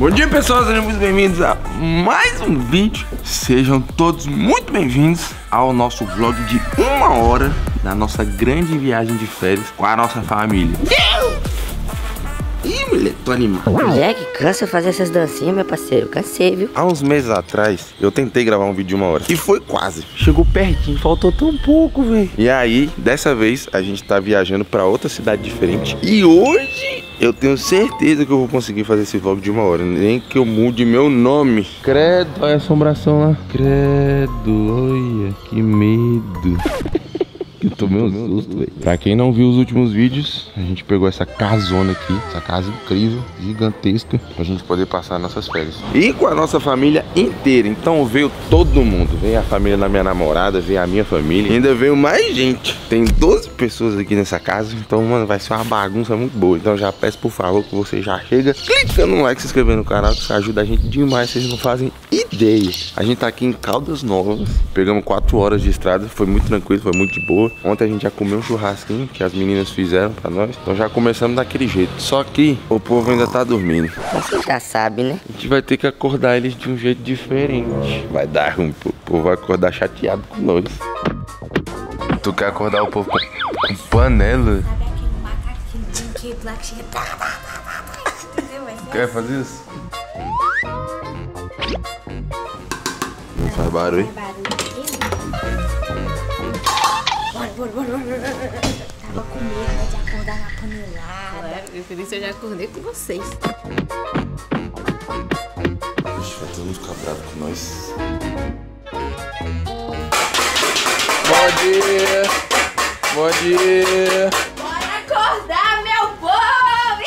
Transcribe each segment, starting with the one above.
Bom dia pessoal, sejam muito bem-vindos a mais um vídeo. Sejam todos muito bem-vindos ao nosso vlog de uma hora Da nossa grande viagem de férias com a nossa família. Ih, moleque, tô animado Moleque, cansa fazer essas dancinhas, meu parceiro. Cansei, viu? Há uns meses atrás, eu tentei gravar um vídeo de uma hora. E foi quase. Chegou pertinho, faltou tão pouco, velho. E aí, dessa vez, a gente tá viajando pra outra cidade diferente. E hoje, eu tenho certeza que eu vou conseguir fazer esse vlog de uma hora. Nem que eu mude meu nome. Credo, olha a assombração lá. Credo, olha, que medo. Eu tomei um susto, velho. Pra quem não viu os últimos vídeos, a gente pegou essa casona aqui, essa casa incrível, gigantesca, pra gente poder passar nossas férias. E com a nossa família inteira. Então veio todo mundo. Veio a família da minha namorada, veio a minha família. Ainda veio mais gente. Tem 12 pessoas aqui nessa casa. Então, mano, vai ser uma bagunça muito boa. Então já peço, por favor, que você já chega clicando no like, se inscrevendo no canal, que isso ajuda a gente demais. Vocês não fazem ideia. A gente tá aqui em Caldas Novas. Pegamos 4 horas de estrada. Foi muito tranquilo, foi muito de boa. Ontem a gente já comeu um churrasquinho que as meninas fizeram pra nós. Então já começamos daquele jeito. Só que o povo ainda tá dormindo. Você já sabe, né? A gente vai ter que acordar eles de um jeito diferente. Vai dar ruim, pô. O povo vai acordar chateado com nós. Tu quer acordar o povo com, com panela? Quer fazer isso? Não faz barulho. Tava com medo de acordar na panelada. Eu por isso eu já acordei com vocês. Ixi, vai todo mundo ficar bravo com nós. Bom dia! Bom dia! Bora acordar, meu povo!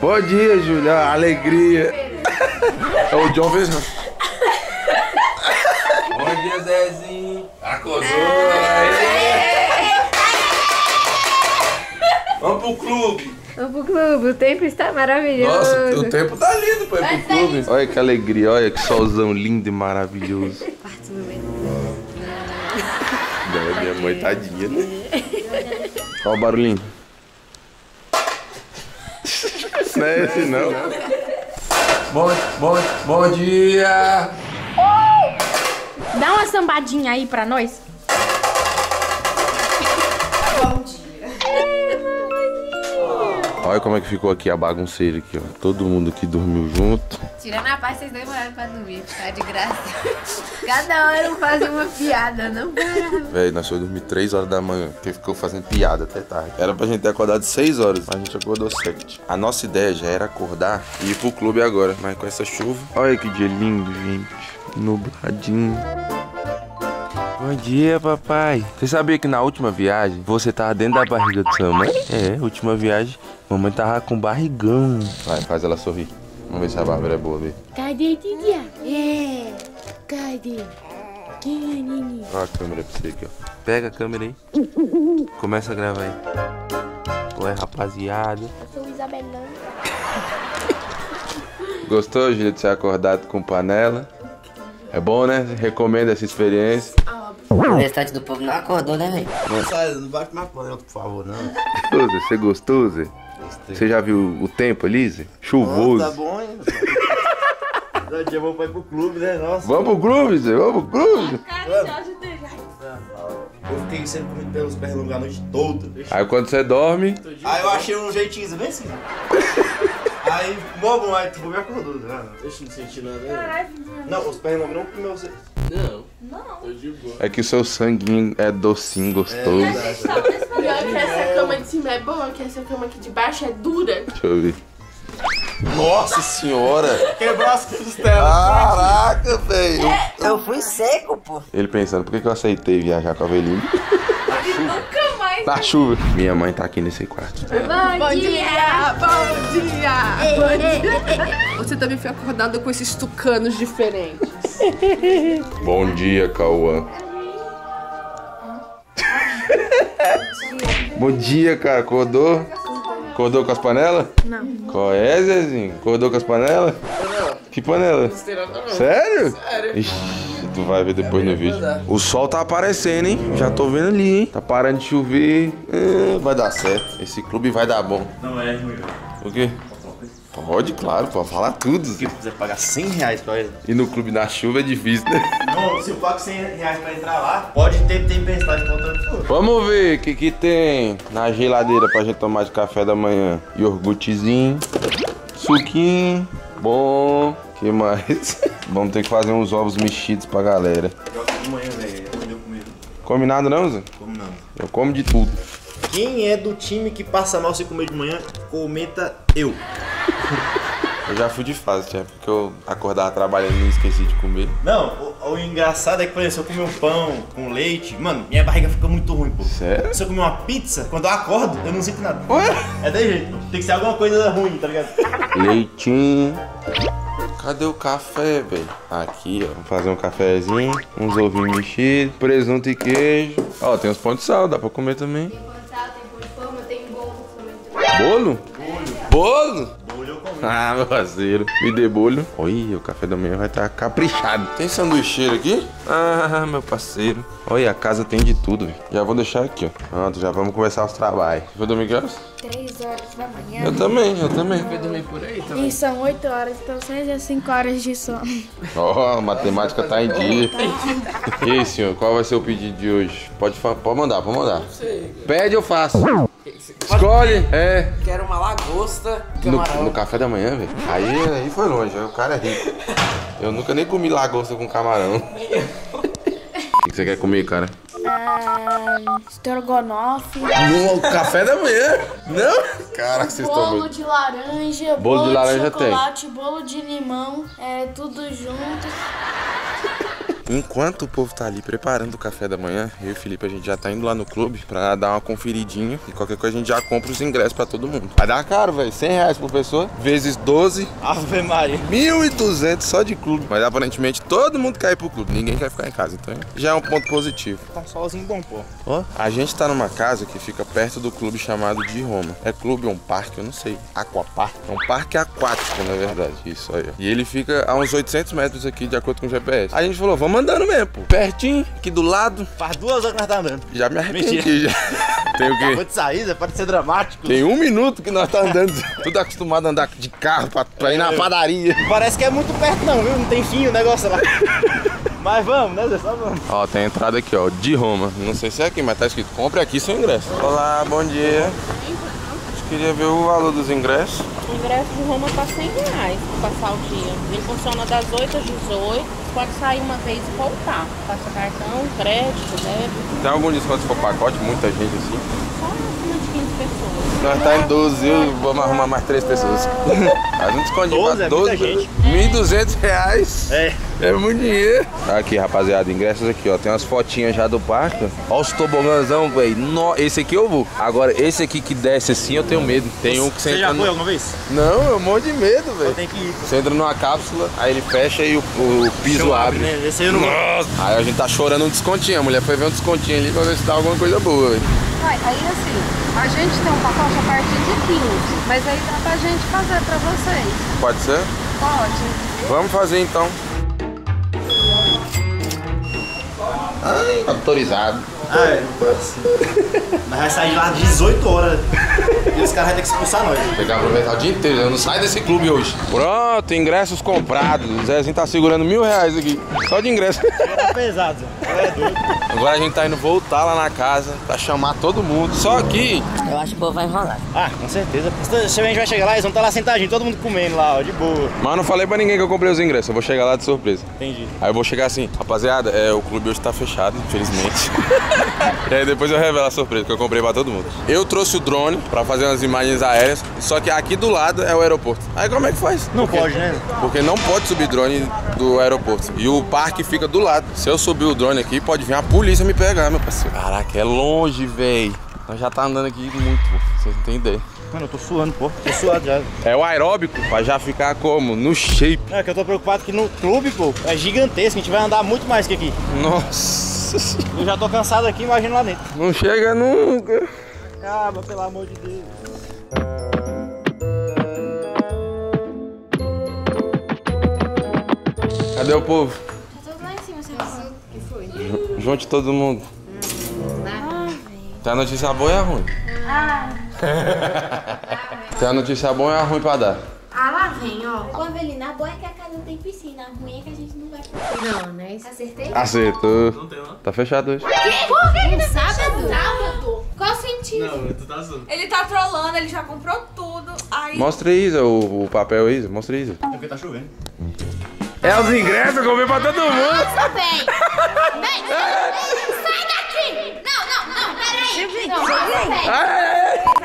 Bom dia, Julia! Alegria! É o John fez. Bom dia, Zezinho! Acordou! Aê! Vamos pro clube! Vamos pro clube, o tempo está maravilhoso. Nossa, o tempo tá lindo pra ir pro clube. Olha que alegria, olha que solzão lindo e maravilhoso. Daí minha mãe tadinha, né? Olha o barulhinho. Não é esse não. Bom, bom, bom dia! Dá uma sambadinha aí pra nós. Olha como é que ficou aqui a bagunceira aqui, ó. Todo mundo aqui dormiu junto. Tirando a parte, vocês demoraram pra dormir, tá de graça. Cada hora um fazia uma piada, não parava. Véi, nós fomos dormir 3 horas da manhã, porque ficou fazendo piada até tarde. Era pra gente ter acordado 6 horas, mas a gente acordou 7. A nossa ideia já era acordar e ir pro clube agora, mas com essa chuva. Olha que dia lindo, gente. Nubladinho. Bom dia, papai. Você sabia que na última viagem você tava dentro da barriga do sua mãe? É, última viagem, mamãe tava com barrigão. Vai, faz ela sorrir. Vamos ver se a Bárbara é boa, vê. Cadê Tidia? É. Cadê? Quem é Nini? Olha a câmera pra você aqui, ó. Pega a câmera aí. Começa a gravar aí. Oi, rapaziada. Eu sou Isabelão. Gostou, Júlia, de ser acordado com panela? É bom, né? Recomendo essa experiência. O restante do povo não acordou, né, velho? Sai, não bate mais panela, por favor, não. Gostoso, você gostou, Você já viu o tempo Zé? Chuvoso. Tá bom, hein? Daqui dia vamos pra ir pro clube, né? Nossa. Vamos pro clube, Zé? Vamos pro clube? Eu fiquei sendo comido pelos pernilongos a noite toda. Aí quando você dorme, Aí eu achei um jeitinho, bem assim. Aí, bom, bom, aí tu me acordou, né? Deixa eu não sentir nada aí. Não, os pernilongos não comeu você. Não. Não. Tô de boa. é que o seu sanguinho é docinho, gostoso. Pior que essa cama de cima é boa, que essa cama aqui de baixo é dura. Deixa eu ver. Nossa senhora! Quebrou as costelas. Caraca, velho! Eu fui seco, pô. Ele pensando, por que que eu aceitei viajar com a Aveline? Nunca mais. Na chuva. Minha mãe tá aqui nesse quarto. Bom, dia, bom dia, bom dia. Você também foi acordado com esses tucanos diferentes. Bom dia, Cauã. Bom dia, cara. Acordou? Acordou com as panelas? Não. Qual é, Zezinho? Acordou com as panelas? Que panela? Sério? Sério. Ixi, tu vai ver depois no vídeo. O sol tá aparecendo, hein? Já tô vendo ali, hein? Tá parando de chover. É, vai dar certo. Esse clube vai dar bom. Não é ruim, O quê? Pode, claro, pode falar tudo. Se quiser pagar 100 reais pra ele. E no clube na chuva é difícil, né? Não, se eu pago 100 reais pra entrar lá, pode ter tempestade contra tudo. Vamos ver o que, que tem na geladeira pra gente tomar de café da manhã. Iogurtezinho, suquinho, bom. que mais? Vamos ter que fazer uns ovos mexidos pra galera. Joga de manhã, velho. Combinado não, Zé? Como não? Eu como de tudo. Quem é do time que passa mal se comer de manhã, comenta eu. Eu já fui de fase, tia, porque eu acordava trabalhando e esqueci de comer. Não, o, o engraçado é que, por exemplo, se eu comer um pão com leite, mano, minha barriga fica muito ruim, pô. Sério? Se eu comer uma pizza, quando eu acordo, eu não sinto nada. Ué? É daí jeito, pô. Tem que ser alguma coisa ruim, tá ligado? Leitinho. Cadê o café, velho? Aqui, ó. Vamos fazer um cafezinho, uns ovinhos mexidos, presunto e queijo. Ó, tem uns pão de sal, dá pra comer também. Também. Bolo? Bolo? Bolho eu comi. Ah, meu parceiro. Me dê bolho. Olha, o café da manhã vai estar caprichado. Tem sanduicheiro aqui? Ah, meu parceiro. Olha, a casa tem de tudo, velho. Já vou deixar aqui, ó. Pronto, já vamos começar os trabalhos. Foi dormir que horas? 3 horas da manhã. Eu também, eu também. Vai dormir por aí também. E são 8 horas, então 6 a 5 horas de sono. Ó, a matemática tá em dia. E aí, senhor, qual vai ser o pedido de hoje? Pode, pode mandar, pode mandar. Pede, eu faço. Escolhe. É. Quero uma lagosta, No, camarão. no café da manhã, velho. Aí, aí foi longe, aí o cara é rico. Eu nunca nem comi lagosta com camarão. O que que você quer comer, cara? Ah, estrogonofe, No café da manhã? Não? Caraca, vocês estão bolo de laranja, Bolo bolo, de laranja tem. chocolate, bolo de limão, é tudo junto. Enquanto o povo tá ali preparando o café da manhã, eu e o Felipe, a gente já tá indo lá no clube pra dar uma conferidinha. E qualquer coisa a gente já compra os ingressos pra todo mundo. Vai dar caro, velho. 100 reais por pessoa, vezes 12, Ave Maria. 1.200 só de clube. Mas aparentemente todo mundo quer ir pro clube, ninguém quer ficar em casa. Então já é um ponto positivo. Tá um solzinho bom, pô. Ó, a gente tá numa casa que fica perto do clube chamado de Roma. É clube ou um parque, eu não sei. Aquapark. É um parque aquático, na verdade. Isso aí. E ele fica a uns 800 metros aqui, de acordo com o GPS. Aí a gente falou, vamos andando mesmo, pô. Pertinho, aqui do lado. Faz duas horas que nós tá andando. Já me arrependi. Mentira. Já. Tem o Acabou quê? de sair, Zé, pode ser dramático. Tem um minuto que nós tá andando. Tudo acostumado a andar de carro pra, pra ir na padaria. Parece que é muito perto não, viu? Não tem fim o negócio lá. Mas vamos, né, Zé? Só vamos. Ó, tem a entrada aqui, ó, de Roma. Não sei se é aqui, mas tá escrito, compre aqui seu ingresso. Olá, bom dia. Eu queria ver o valor dos ingressos. O ingresso de Roma tá 100 reais pra passar o dia. Ele funciona das 8 às 18. Pode sair uma vez e voltar. Passa cartão, crédito, débito. Tem algum desconto se for pacote? Muita gente assim. Só acima de 15 pessoas. Nós tá em 12, eu vamos arrumar mais três pessoas. Faz um desconto de 12 é muita gente. 1.200 reais. É. É muito dinheiro. Aqui, rapaziada, ingressos aqui, ó. Tem umas fotinhas já do parque. ó. Os tobogãzão, velho. Esse aqui eu vou. Agora, esse aqui que desce assim, eu tenho medo. Tem um que você Você já entra foi no... alguma vez? Não, eu morro de medo, velho. Tem que ir. Você entra numa cápsula, aí ele fecha e o, o piso abre. né? Esse aí eu não gosto. Aí a gente tá chorando um descontinho. A mulher foi ver um descontinho ali pra ver se dá alguma coisa boa, velho. Aí assim, a gente tem um pacote a partir de 15, mas aí dá pra gente fazer pra vocês. Pode ser? Pode. Vamos fazer então. Autorizado. Ah, é, não pode ser. Nós vai sair lá às 18 horas. E os caras vão ter que expulsar nós. Tem que aproveitar o dia inteiro. Eu não saio desse clube hoje. Pronto, ingressos comprados. O Zezinho tá segurando mil reais aqui. Só de ingresso. Tá pesado. É doido. Agora a gente tá indo voltar lá na casa pra chamar todo mundo. Só que Eu acho que o povo vai enrolar. Ah, com certeza. Se a gente vai chegar lá, eles vão estar lá sentadinhos, todo mundo comendo lá, ó, de boa. Mas eu não falei pra ninguém que eu comprei os ingressos. Eu vou chegar lá de surpresa. Entendi. Aí eu vou chegar assim, rapaziada, é, o clube hoje tá fechado, infelizmente. e aí depois eu revelo a surpresa que eu comprei pra todo mundo. Eu trouxe o drone pra fazer umas imagens aéreas, só que aqui do lado é o aeroporto. Aí como é que faz? Não Porque- pode, né? Porque não pode subir drone do aeroporto. E o parque fica do lado. Se eu subir o drone aqui, pode vir a polícia me pegar, meu parceiro. Caraca, é longe, véi. Nós já tá andando aqui muito, pô. Vocês não têm ideia. Mano, eu tô suando, pô. Tô suado já. É o aeróbico pra já ficar como? No shape. É que eu tô preocupado que no clube, pô, é gigantesco, a gente vai andar muito mais que aqui. Nossa senhora. Eu já tô cansado aqui, imagina lá dentro. Não chega nunca. Acaba, pelo amor de Deus. Cadê o povo? Tá tudo lá em cima, você viu? Ju- Junte todo mundo. Tem a notícia boa e a ruim. Tem a notícia boa e a ruim pra dar. A tem piscina. Ruim é que a gente não vai Não, né? Acertei. Acertou. Não tem não. Tá fechado hoje. Por que não sábado? Sábado? Qual o sentido? Não, tu tá zoando. Ele tá trolando, ele já comprou tudo. Aí. Mostra aí, Isa, o, o papel Isa. Mostra aí, Isa. É porque tá chovendo. É os ingressos que eu vi pra todo mundo. Nossa, véi! Véi, sai daqui! Não, não, não, peraí! Não, nossa, véi!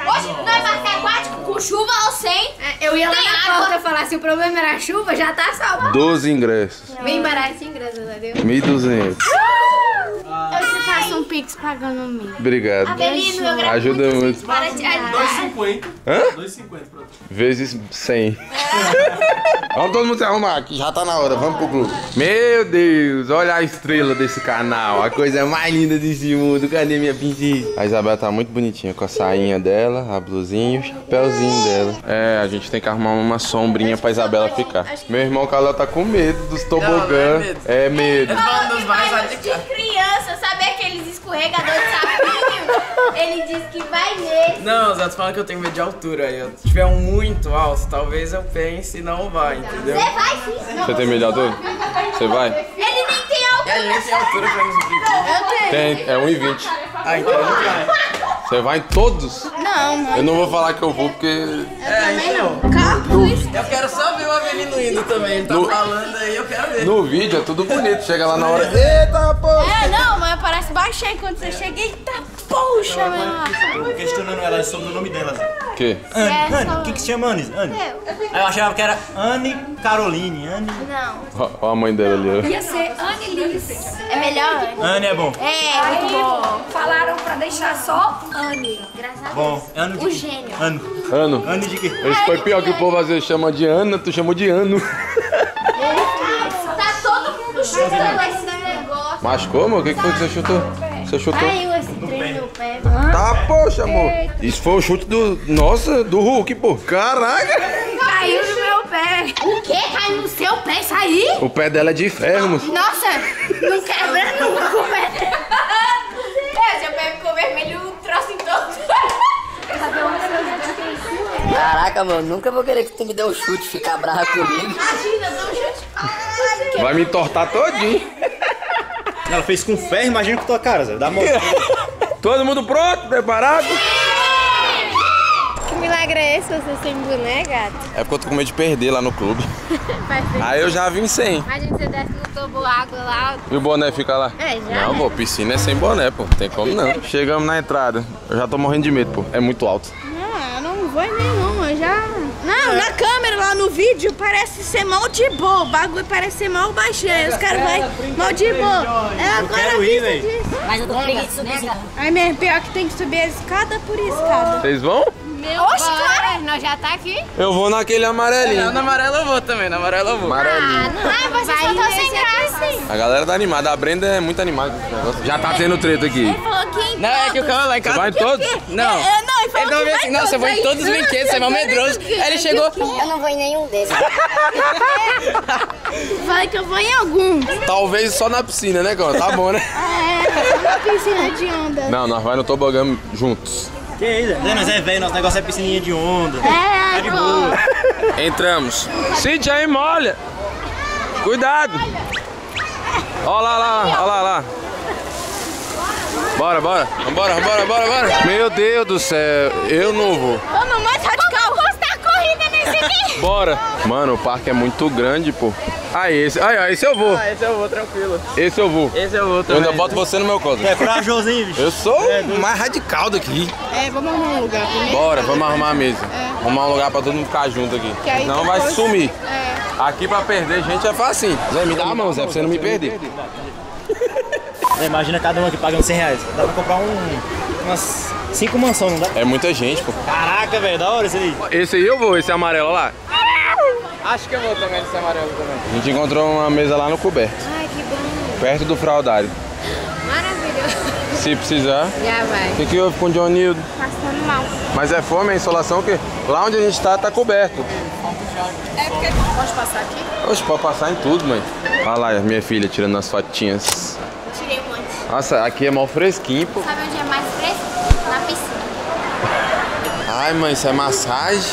Hoje nós vai ser aquático com chuva ou sem? Eu ia lá na água. porta falar se o problema era a chuva, já tá salvo. 12 ingressos. Bem baratinho, graças a Deus. 1.200. Eu te faço um pix pagando mim. Obrigado. Avelino, eu gravo Ajuda muito. Para de ajudar. 2,50. Hã? 2,50 pronto. Vezes 100. Vamos todo mundo se arrumar aqui, já tá na hora, vamos pro clube. Meu Deus, olha a estrela desse canal, a coisa mais linda desse mundo. Cadê minha princesa? A Isabela tá muito bonitinha com a sainha dela, a blusinha e o chapéuzinho dela. É, a gente tem que arrumar uma sombrinha pra Isabela ficar. Meu irmão Carlos tá com medo dos tobogã. medo. É medo. Falando dos mais de radical. criança, sabe aqueles escorregadores de sapinho? Ele disse que vai nesse. Não, os outros falam que eu tenho medo de altura. Aí eu tiver um muito alto, talvez eu pense e não vai, entendeu? Você vai sim. Você tem medo de altura? Você vai? Ele nem tem altura. a gente tem altura pra nos brincar. Tem, é 1,20. Ah, então não vai. Você vai em todos? Não, Eu não vou falar que eu vou porque. É, então. Eu quero só ver o Avelino indo também. Ele tá No- falando aí, eu quero ver. No vídeo é tudo bonito, chega lá na hora. Eita, pô! É, não, mas parece baixinho quando você chega. Eita, poxa, meu. Tô questionando ela sobre o nome dela. O quê? Anne, É, Anne, só- o que que se chama Anne? Anne? Eu. Aí eu achava que era Anne Caroline. Anne. Não. Ó a mãe dela ali. Ia ser Annelise. É melhor? Anne é bom. É, muito bom. Falaram pra deixar só Anne. Graças a Deus. Bom. Anne de O gênio. Ano. Ano. Anne de quê? Esse foi pior que o povo às vezes chama de Ana, tu chamou de ano. Tá todo mundo chutando esse negócio. Machucou, amor? O que, que foi que você chutou? Você chutou? Tá, poxa, amor. Isso foi o chute do. Nossa, do Hulk, pô. Caraca! Caiu no meu pé. O quê? Caiu no seu pé isso aí? O pé dela é de ferro, moço. Nossa, não quebra nunca o pé. É, seu pé ficou vermelho, um troço em todo. Caraca, mano, nunca vou querer que tu me dê um chute e ficar brava comigo. Imagina, dá um chute. Vai me entortar todinho. Ela fez com ferro, imagina com tua cara, Zé. Dá mão. Todo mundo pronto? Preparado? Que milagre é esse você sem boné, gato? É porque eu tô com medo de perder lá no clube. Aí eu já vim sem. Imagina você desce no tobo água lá. E o boné fica lá? É, já. Não, pô, piscina é sem boné, pô. Tem como não. Chegamos na entrada. Eu já tô morrendo de medo, pô. É muito alto. Não, eu não vou nenhum, eu já. Não, na câmera lá no vídeo parece ser mal de boa. O bagulho parece ser mal baixinho. Aí os caras vão mal de boa. É agora quero a ir, vista disso. Mas eu tô preguiça de subir. Ai, meu, pior que tem que subir a escada por escada. Vocês vão? Meu Oxe, claro, nós já tá aqui. Eu vou naquele amarelinho. Não, na amarela eu vou também, na amarela eu vou. Amarelinho. Ai, vocês só tão sem graça. A galera tá animada. A Brenda é muito animada com esse negócio. Já tá tendo treta aqui. Ele falou que em Não, é que o cara lá em Você casa. vai em todos? Não. É, ele falou Ele não que vai assim, não, você vai em todos os brinquedos, você é mal medroso. Aí ele chegou. Eu não vou em nenhum desses. Falei que eu vou em algum. Talvez só na piscina, né, cara? Tá bom, né? É, na piscina de onda. Não, nós vai no tobogã juntos. Que isso? Nós é velho, nosso negócio é piscininha de onda. É, Tá de boa. Entramos. Cíntia aí, molha. Cuidado. Ó lá, lá, ó lá, Bora, bora. Vambora, vambora, bora, bora. Meu Deus do céu, eu não vou. Vamos mais radical. Vamos postar corrida nesse aqui. Bora. Mano, o parque é muito grande, pô. Aí, esse, aí, ó, esse eu vou. Ah, esse eu vou, tranquilo. Esse eu vou. Esse eu vou Eu também. ainda boto você no meu colo. É corajosinho, bicho. Eu sou o mais radical daqui. É, vamos arrumar um lugar primeiro. Bora, vamos arrumar a mesa. Arrumar um lugar pra todo mundo ficar junto aqui. Não vai depois- sumir. É. Aqui pra perder gente é facinho. Zé, me dá a mão, Zé, pra você não me perder. É, Imagina cada um aqui pagando 100 reais. Dá pra comprar um, umas 5 mansões, não dá? É muita gente, pô. Caraca, velho, da hora esse aí. Esse aí eu vou, esse amarelo lá. Acho que eu vou também nesse amarelo também. A gente encontrou uma mesa lá no coberto. Ai, que bom. Perto do fraudário. Maravilhoso. Se precisar. Já vai. O que, que houve com o John Nildo? Passando mal. Mas é fome, a insolação que lá onde a gente tá, tá coberto. É porque pode passar aqui? Oxe, pode passar em tudo, mãe. Olha lá, minha filha tirando as fotinhas. Nossa, aqui é mal fresquinho, pô. Sabe onde é mais fresco? Na piscina. Ai, mãe, isso é massagem?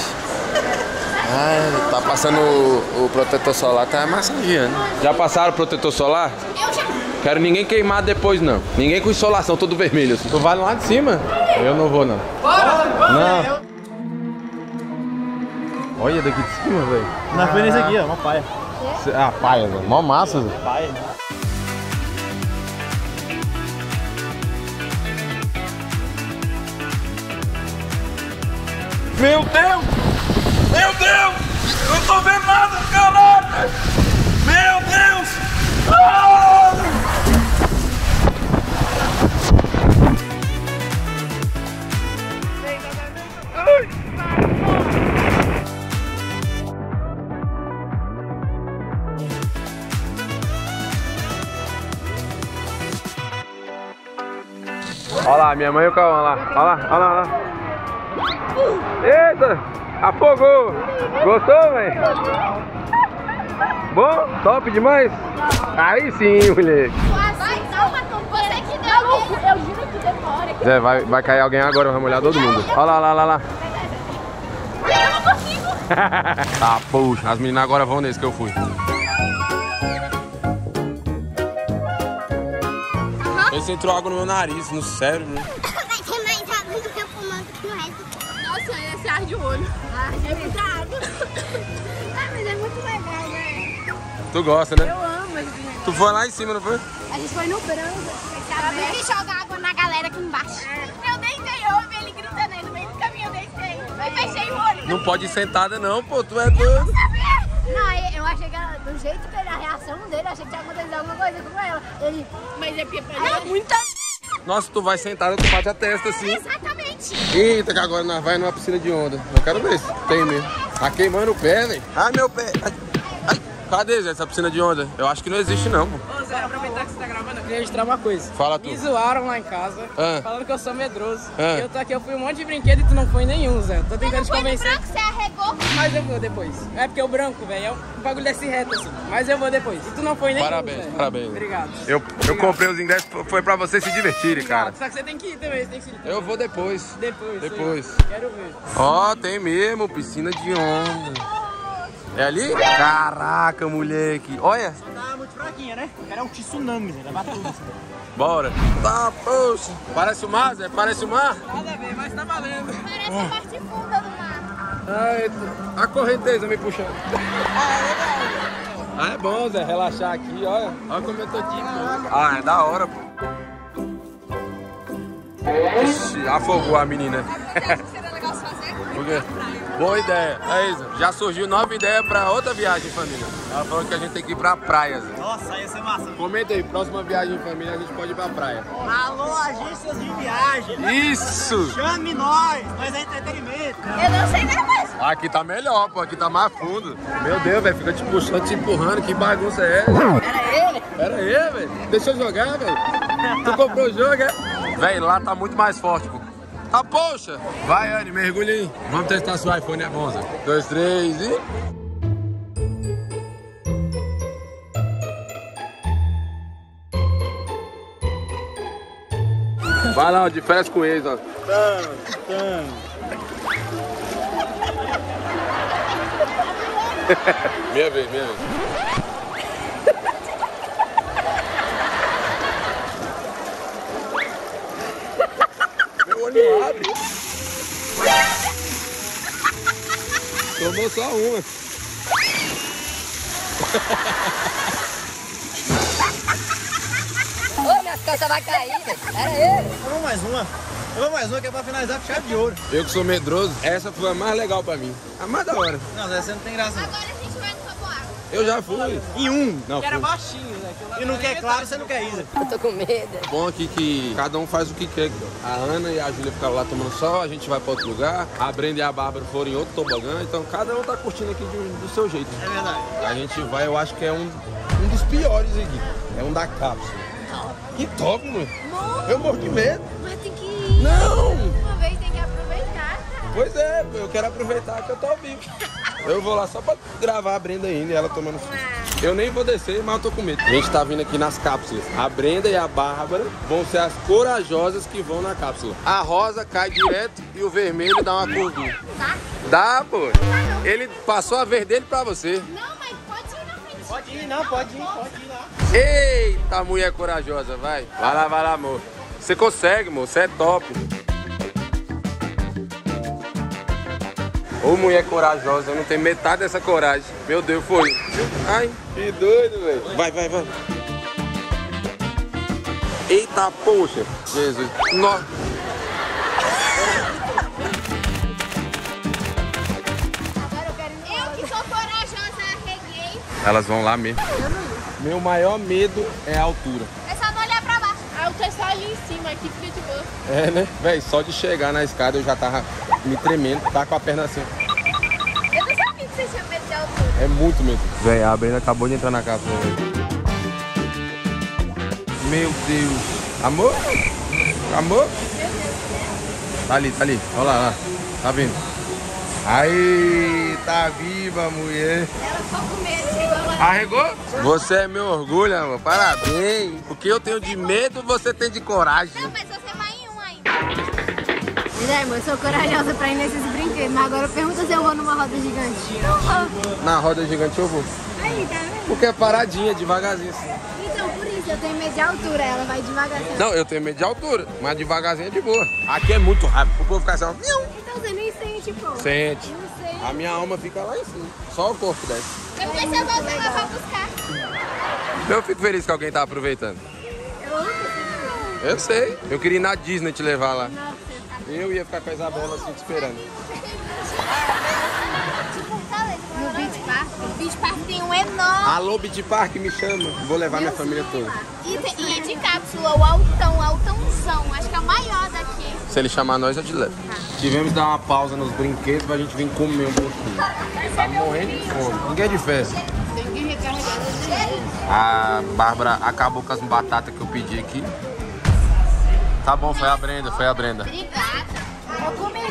Ah, tá passando o, o protetor solar, tá massageando. Já passaram o protetor solar? Eu já. Quero ninguém queimado depois, não. Ninguém com insolação, todo vermelho. Assim. Tu vai lá de cima? Eu não vou, não. Bora! Não. Olha daqui de cima, velho. Na frente aqui, ó, uma paia. Ah, paia, velho. Mó massa, velho. Paia. Meu Deus! Meu Deus! Eu não tô vendo nada, caraca! Meu Deus! Ah! Olha lá, minha mãe e o Cauã lá. Olha lá, olha lá, olha lá. Eita! Afogou! Gostou, velho? Bom? Top demais? Aí sim, moleque. Você que deu. Maluco, eu juro que demora. Zé, vai, vai cair alguém agora, vai molhar todo mundo. Olha lá, lá, lá, lá. Eu não consigo. Tá, puxa, as meninas agora vão nesse que eu fui. Esse entrou água no meu nariz, no cérebro. Olho. Ah, é muita água. ah, mas é muito legal, né? Tu gosta, né? Eu amo esse negócio. Tu foi lá em cima, não foi? A gente foi no branco. Sabe que joga água na galera aqui embaixo. Eu deitei, eu ouvi ele gritando aí no meio do caminho, eu deitei. Aí fechei o olho. Não pode ir sentada não, pô, tu é doido. Não, eu achei que era do jeito que ele, a reação dele, eu achei que tinha acontecido alguma coisa com ela. Ele. Mas é porque pra É muita. Nossa, tu vai sentada, tu bate a testa assim. Exatamente. Eita, que agora nós vai numa piscina de onda. Eu quero ver se tem mesmo. Tá queimando o pé, velho. Ai, meu pé. Ai, ai. Cadê Zé, essa piscina de onda? Eu acho que não existe não, pô. Ô Zé, aproveitar que você tá gravando, eu queria registrar uma coisa. Fala tu. Me zoaram lá em casa, Ah. falando que eu sou medroso. Ah. Eu tô aqui, eu fui um monte de brinquedo e tu não foi nenhum, Zé. Tô tentando te Foi no convencer. branco, você arregou. Mas eu vou depois. É porque o branco, velho, é um bagulho desse reto assim. Mas eu vou depois. E tu não foi nenhum, Parabéns, Zé. parabéns. Obrigado. Eu, eu comprei os ingressos, foi pra vocês se divertirem, cara. Só que você tem que ir também, você tem que ir também. Eu vou depois. Depois. Depois. Quero ver. Ó, tem mesmo, piscina de onda. É ali? Caraca, moleque. Olha, Tá muito fraquinha, né? O cara é um tsunami, Zé. Leva tudo. bora. Tá, poxa. Parece o mar, Zé? Parece o mar? Nada a ver, mas tá valendo. Parece a parte funda do mar. Ai, a correnteza me puxando. Ah, é bom, Zé, relaxar aqui, olha. Olha como eu tô aqui, pô. Ah, é da hora, pô. Ixi, afogou a menina. Por quê? Boa ideia. É isso. Já surgiu nova ideia pra outra viagem em família. Ela falou que a gente tem que ir pra praia, Zé. Nossa, ia ser massa. Comenta aí, próxima viagem em família a gente pode ir pra praia. Alô, agências de viagem. Isso! Chame nós, nós é entretenimento. Eu não sei nem mais. Aqui tá melhor, pô. Aqui tá mais fundo. Meu Deus, velho. Fica te puxando, te empurrando. Que bagunça é essa? Era ele? Era ele, velho. Deixa eu jogar, velho. Tu comprou o jogo, é? Velho, lá tá muito mais forte, pô. Ah, poxa! Vai, Anne, mergulha aí. Vamos testar se o iPhone é bom, Zé. Dois, três e... Vai lá, de férias com eles, ó. Minha vez, minha vez. Olho abre. Tomou só uma. Ô, minha calça vai cair, velho. Era ele. Vamos mais uma. Vamos mais uma que é pra finalizar com chave de ouro. Eu que sou medroso, essa foi a mais legal pra mim. A mais da hora. Não, você não tem graça. não. Agora Eu já fui. Em um. Não, Que era fui. baixinho, lá E não quer claro, você não quer ir. Zé. Eu tô com medo. Bom aqui que cada um faz o que quer. A Ana e a Júlia ficaram lá tomando sol, a gente vai pra outro lugar. A Brenda e a Bárbara foram em outro tobogã. Então cada um tá curtindo aqui do, do seu jeito. É verdade. A gente vai, eu acho que é um, um dos piores aqui. É um da cápsula. Que top, mano. Eu morro de medo. Mas tem que ir. Não! Pois é, eu quero aproveitar que eu tô vivo. Eu vou lá só pra gravar a Brenda ainda e ela tomando susto. Eu nem vou descer, mas eu tô com medo. A gente tá vindo aqui nas cápsulas. A Brenda e a Bárbara vão ser as corajosas que vão na cápsula. A rosa cai direto e o vermelho dá uma curvinha. Dá, pô. Ele passou a vez dele pra você. Não, mas pode ir na frente. Pode ir, não, pode ir, pode ir lá. Eita, mulher corajosa, vai. Vai lá, vai lá, amor. Você consegue, amor. Você é top. Ô, mulher corajosa, eu não tenho metade dessa coragem. Meu Deus, foi. Ai, que doido, velho. Vai, vai, vai. Eita, poxa. Jesus. Nossa. Eu que sou corajosa, arreguei. Elas vão lá mesmo. Meu maior medo é a altura. É só não olhar Ah, o tá ali em cima, aqui fica de boa. É, né? Véi, só de chegar na escada eu já tava me tremendo, tá com a perna assim. Eu não sabia que você tinha medo de altura. É muito medo. Véi, a Brenda acabou de entrar na casa. Meu Deus. Amor? Amor? Tá ali, tá ali. Olha lá, lá. Tá vendo? Aí, tá viva, mulher. Ela só com medo, chegou lá. Arregou? Você é meu orgulho, amor. Parabéns. O que eu tenho de medo, você tem de coragem. Não, mas você vai em um ainda. Eu sou corajosa pra ir nesses brinquedos, mas agora pergunta se eu vou numa roda gigante. Não vou. Na roda gigante eu vou. Aí, tá vendo? Porque é paradinha, devagarzinho assim. Então, isso, eu tenho medo de altura, ela vai devagarzinho. Não, eu tenho medo de altura, mas devagarzinho é de boa. Aqui é muito rápido. O povo fica assim, ó. Então você nem sente, pô. Sente. Não sei. A minha alma fica lá em cima. Só o corpo desce. Depois você volta lá pra buscar. Eu fico feliz que alguém tá aproveitando. Eu amo esse Eu sei. Eu queria ir na Disney te levar lá. Eu ia ficar com a Isabela assim te esperando. Tipo, Fortaleza. No Beach Park. O Beach Park tem um enorme. Alô, Beach Park, me chama. Vou levar minha família toda. E, tem- e é de cápsula, o altão, o altãozão. Acho que é o maior daqui. Se ele chamar nós, eu te levo. Tivemos que dar uma pausa nos brinquedos pra gente vir comer um pouquinho. Tá morrendo de fome. Ninguém é de festa. Tem que recarregar as energias. A Bárbara acabou com as batatas que eu pedi aqui. Tá bom, foi a Brenda, foi a Brenda. Obrigada. Eu comi.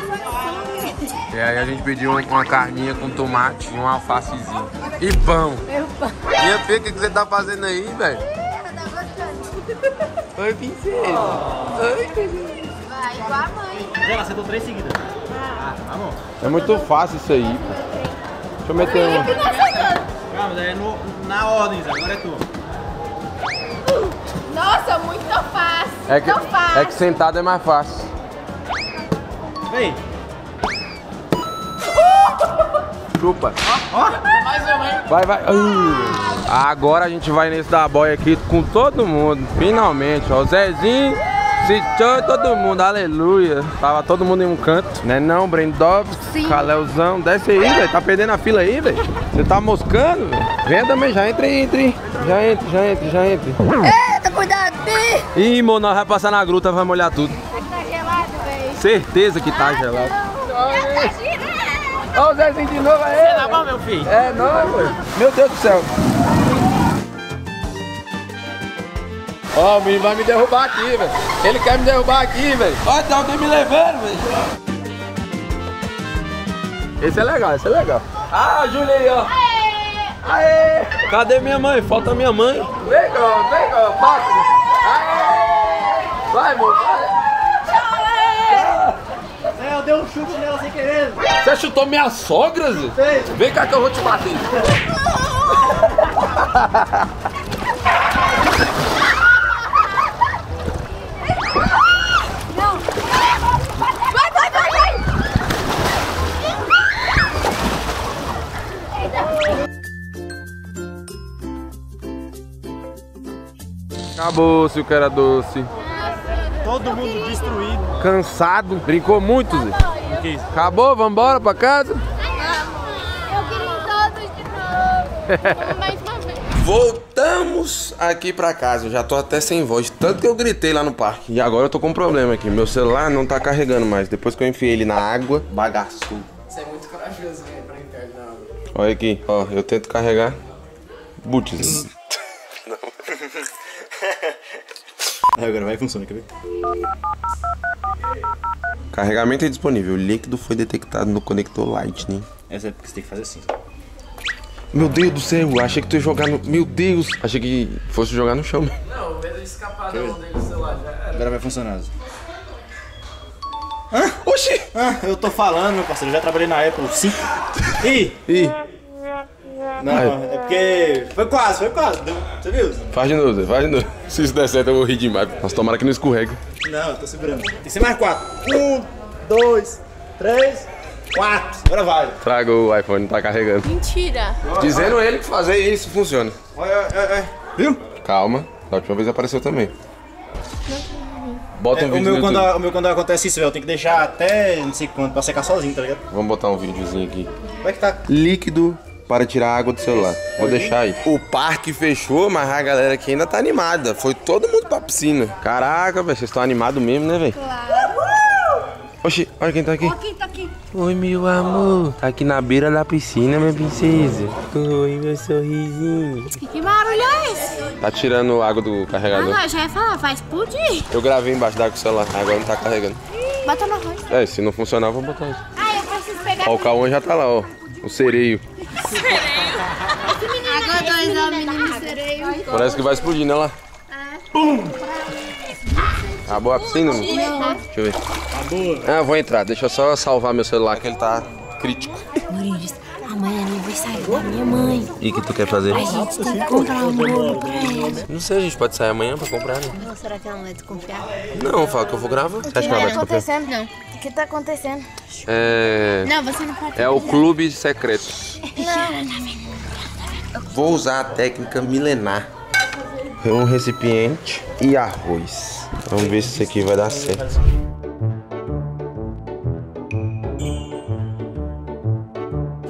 E aí a gente pediu uma, uma carninha com tomate e um alfacezinho. E pão. Minha filha, o que, que você tá fazendo aí, velho? Tá gostando? Oi, princesa. Oi, princesa. Vai, igual a mãe. Ela acertou três seguidas. Ah, tá bom. É muito fácil isso aí, pô. Deixa eu meter uma. Calma, daí é no, na ordem, Zé. Agora é tu. Nossa, muito fácil. É que, Muito fácil. é que sentado é mais fácil. Vem. Chupa. Vai, vai. Ai. Agora a gente vai nesse da boia aqui com todo mundo. Finalmente, ó. O Zezinho, Citou todo mundo, aleluia. Tava todo mundo em um canto, né não, Brendovski, Sim. Caléuzão. Desce aí, velho. Tá perdendo a fila aí, velho. Você tá moscando, velho. Venha também, já entre aí, entre aí. Já entre, já entre, já entre. Eita, cuidado! Ih, mano, nós vai passar na gruta, vai molhar tudo. Tá gelado, velho. Certeza que tá gelado. Imagina! Ó o Zezinho de novo aí. Tá bom, meu filho? É nóis, velho. Meu Deus do céu. Ó, o menino vai me derrubar aqui, velho. Ele quer me derrubar aqui, velho. Ó, tem alguém me levando, velho. Esse é legal, esse é legal. Ah, a Júlia aí, ó. Aê! Cadê minha mãe? Falta minha mãe. Vem cá, vem cá, passa. Aê! Vai, amor, vai. É, dei um chute nela sem querer. Você chutou minha sogra, Zé? Vem cá que eu vou te bater. Vai, vai, vai, vai! Acabou-se o que era doce. Todo mundo destruído. Cansado. Brincou muito, Zé. Acabou, vambora pra casa? Eu queria todos de novo. Mais uma vez. Voltamos aqui pra casa. Eu já tô até sem voz. Tanto que eu gritei lá no parque. E agora eu tô com um problema aqui. Meu celular não tá carregando mais. Depois que eu enfiei ele na água, bagaçou. Você é muito corajoso, velho, pra entrar na água. Olha aqui, ó. Eu tento carregar. Butz. Aí agora vai funcionar, quer ver? Carregamento indisponível. O líquido foi detectado no conector Lightning. Essa é porque você tem que fazer assim. Meu Deus do céu, achei que tu ia jogar no. Meu Deus! Achei que fosse jogar no chão. Não, o medo de escapar da mão dele no celular já era. Agora vai funcionar. Oxi! Ah, eu tô falando, meu parceiro. Eu já trabalhei na Apple 5. Ih! Ih, Não, é porque. Foi quase, foi quase. Deu- Você viu? faz de novo, Zé, faz de novo. Se isso der certo, eu vou rir demais. Nossa, tomara que não escorrega. Não, eu tô segurando. Tem que ser mais quatro. Um, dois, três, quatro. Agora vai. Traga o iPhone, não tá carregando. Mentira. Dizendo ele que fazer isso funciona. Olha, olha, olha. Viu? Calma, da última vez apareceu também. Bota É, um o, vídeo meu, no quando, YouTube. o meu quando acontece isso, velho, eu tenho que deixar até não sei quando pra secar sozinho, tá ligado? Vamos botar um videozinho aqui. Como é que tá? Líquido para tirar água do celular. Vou deixar aí. O parque fechou, mas a galera aqui ainda tá animada. Foi todo mundo pra piscina. Caraca, velho, vocês estão animados mesmo, né, velho? Oxi, olha quem tá aqui. Quem tá aqui? Oi, meu amor. Tá aqui na beira da piscina, minha princesa. Oi, meu sorrisinho. Que barulho é esse? Tá tirando água do carregador. Ah, já ia falar, vai explodir. Eu gravei embaixo d'água com o celular, agora não tá carregando. Bota no arroz. É, se não funcionar, eu vou botar isso. Ah, eu preciso pegar. Ó, o Cauã já tá lá, ó. O sereio. Agora dois homens, menino sereio. Parece que vai explodir, né lá? Pum! Acabou a piscina? mano? Deixa eu ver. Ah, vou entrar. Deixa eu só salvar meu celular que ele tá crítico. Maurício, amanhã é aniversário da minha mãe. E o que tu quer fazer? A gente tem que comprar um bolo pra ela. Não sei, a gente pode sair amanhã pra comprar, né? Ou será que ela não vai desconfiar? Não, fala que eu vou gravar. Você acha que ela vai desconfiar? não. O que tá acontecendo? É... Não, você não pode. É o clube secreto. Vou usar a técnica milenar. Um recipiente e arroz. Vamos ver se isso aqui vai dar certo.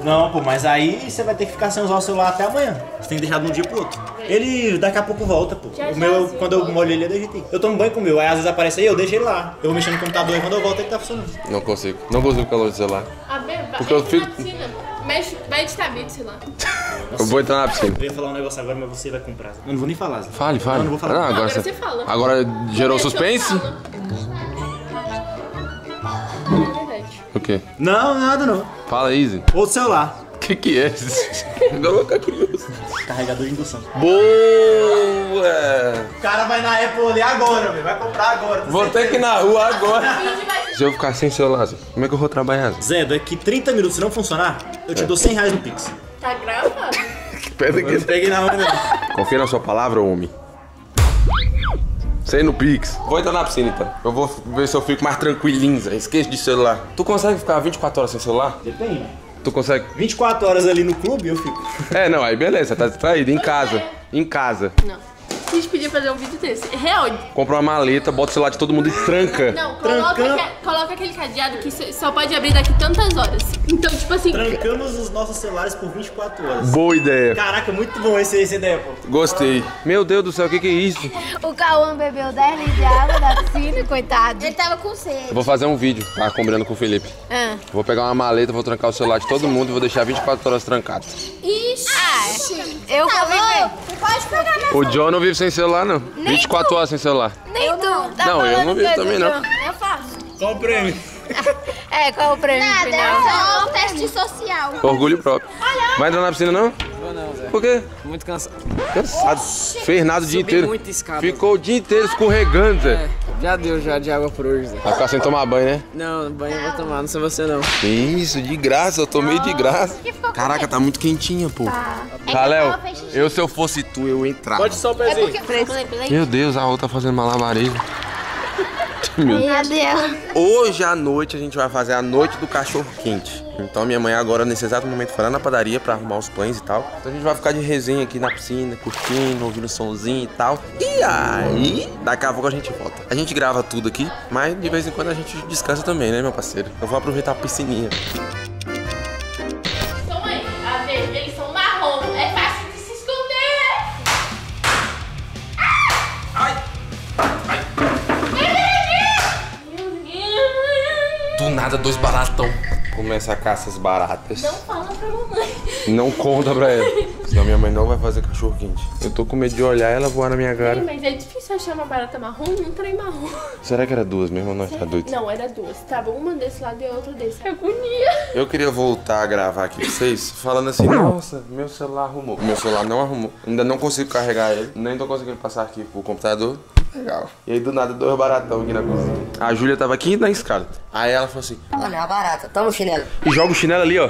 Não, pô, mas aí você vai ter que ficar sem usar o celular até amanhã. Você tem que deixar de um dia pro outro. Ele daqui a pouco volta, pô. o meu, quando eu molho ele, eu deixo Eu tomo banho com o meu, aí às vezes aparece aí, eu deixo ele lá. Eu vou mexendo no computador e quando eu volto ele tá funcionando. Não consigo. Não consigo ficar longe do celular. A ver, vai, Porque eu fico-. Mexe, vai editar vídeo, sei lá. Eu vou entrar na piscina. Eu ia falar um negócio agora, mas você vai comprar. Eu não vou nem falar. Zé. Fale, fale. Não, não vou falar. Ah, agora, Agora você... você fala. agora gerou eu suspense? É. O quê? Não, nada não. Fala, Easy. Outro celular. O que que é? Agora eu vou ficar curioso. Carregador de indução. Boa! O cara vai na Apple ali agora, velho. Vai comprar agora. tá Vou ter que ir na rua agora. Se eu ficar sem celular, Zé, como é que eu vou trabalhar? Zé? Zé, daqui 30 minutos, se não funcionar, eu te dou 100 reais no Pix. Tá gravado? Pera Eu não peguei na mão, não. Confia na sua palavra, homem. Sei no Pix. Vou entrar na piscina então. Eu vou ver se eu fico mais tranquilinho, Zé. Esqueça de celular. Tu consegue ficar 24 horas sem celular? Depende. Tu consegue? 24 horas ali no clube, eu fico. É, não, aí beleza, tá distraído. Em casa. Em casa. Não. A gente podia fazer um vídeo desse. Real. Compra uma maleta, bota o celular de todo mundo e tranca. Não, coloca, que- coloca aquele cadeado que só- pode abrir daqui tantas horas. Então, tipo assim. Trancamos os nossos celulares por 24 horas. Boa ideia. Caraca, muito bom esse, esse ideia, pô. Gostei. Meu Deus do céu, o que, que é isso? O Cauã bebeu 10 litros de água da piscina, coitado. Ele tava com sede. Eu vou fazer um vídeo, tá? Combinando com o Felipe. Ah. Vou pegar uma maleta, vou trancar o celular de todo mundo e vou deixar 24 horas trancado. Ixi. eu vou viver. Pode pegar minha O John não vive sem celular, não. 24 horas sem celular. Nem tu. Tá Não, eu não vivo coisa, também, não. João. Eu faço. Qual o prêmio? É, qual o prêmio Nada, final? é só um teste social. Orgulho próprio. Vai entrar na piscina, não? Vou não, Zé. Por quê? Muito cansado. Cansado. Fez nada o dia Subi inteiro. muita escada. Ficou o dia inteiro escorregando, Zé. É, já deu já de água por hoje, Zé. Vai ficar sem tomar banho, né? Não, banho eu vou tomar, não sei você não. Que isso, de graça, eu tomei de graça. Caraca, tá muito quentinha, pô. É Caléu, eu se eu fosse tu, eu entrava. Pode só o pezinho. Meu Deus, a outra tá fazendo malabarismo. Meu Deus. Hoje à noite a gente vai fazer a noite do cachorro quente. Então minha mãe agora, nesse exato momento, foi lá na padaria pra arrumar os pães e tal. Então a gente vai ficar de resenha aqui na piscina, curtindo, ouvindo um somzinho e tal. E aí, daqui a pouco a gente volta. A gente grava tudo aqui, mas de vez em quando a gente descansa também, né, meu parceiro? Eu vou aproveitar a piscininha. Dois baratão. Começa a caça às baratas. Não fala pra mamãe. Não conta pra ela. Senão minha mãe não vai fazer cachorro quente. Eu tô com medo de olhar ela voar na minha cara. Mas é difícil achar uma barata marrom e um trem marrom. Será que era duas mesmo ou nós tá doido? Não, era duas. Tava uma desse lado e a outra desse. Que agonia. Eu queria voltar a gravar aqui pra vocês, falando assim, nossa, meu celular arrumou. Meu celular não arrumou. Ainda não consigo carregar ele, nem tô conseguindo passar aqui pro computador. Legal. E aí do nada, dois baratão aqui na cozinha. A Júlia tava aqui na escada. Aí ela falou assim, Olha, é uma barata. Toma o chinelo. e joga o chinelo ali, ó.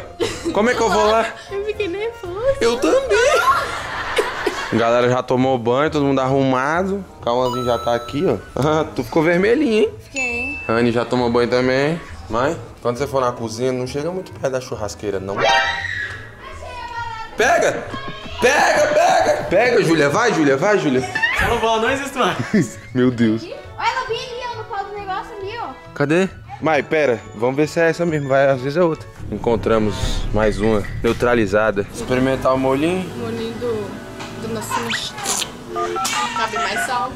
Como é que eu vou lá? Eu fiquei nervosa. Eu também. A galera já tomou banho, todo mundo arrumado. O Cauãzinho já tá aqui, ó. Ah, tu ficou vermelhinho, hein? Fiquei. A Anne já tomou banho também. Mãe, quando você for na cozinha, não chega muito perto da churrasqueira, não. Pega! Pega, pega! Pega, Júlia. Vai, Júlia. Vai, Júlia. Não voar, não existe mais. Meu Deus. Olha, ela vem ali, ó, no pau do negócio ali, ó. Cadê? Mai, pera. Vamos ver se é essa mesmo. Vai, às vezes é outra. Encontramos mais uma neutralizada. Experimentar o molhinho. Molinho do, do nosso Cabe mais sal.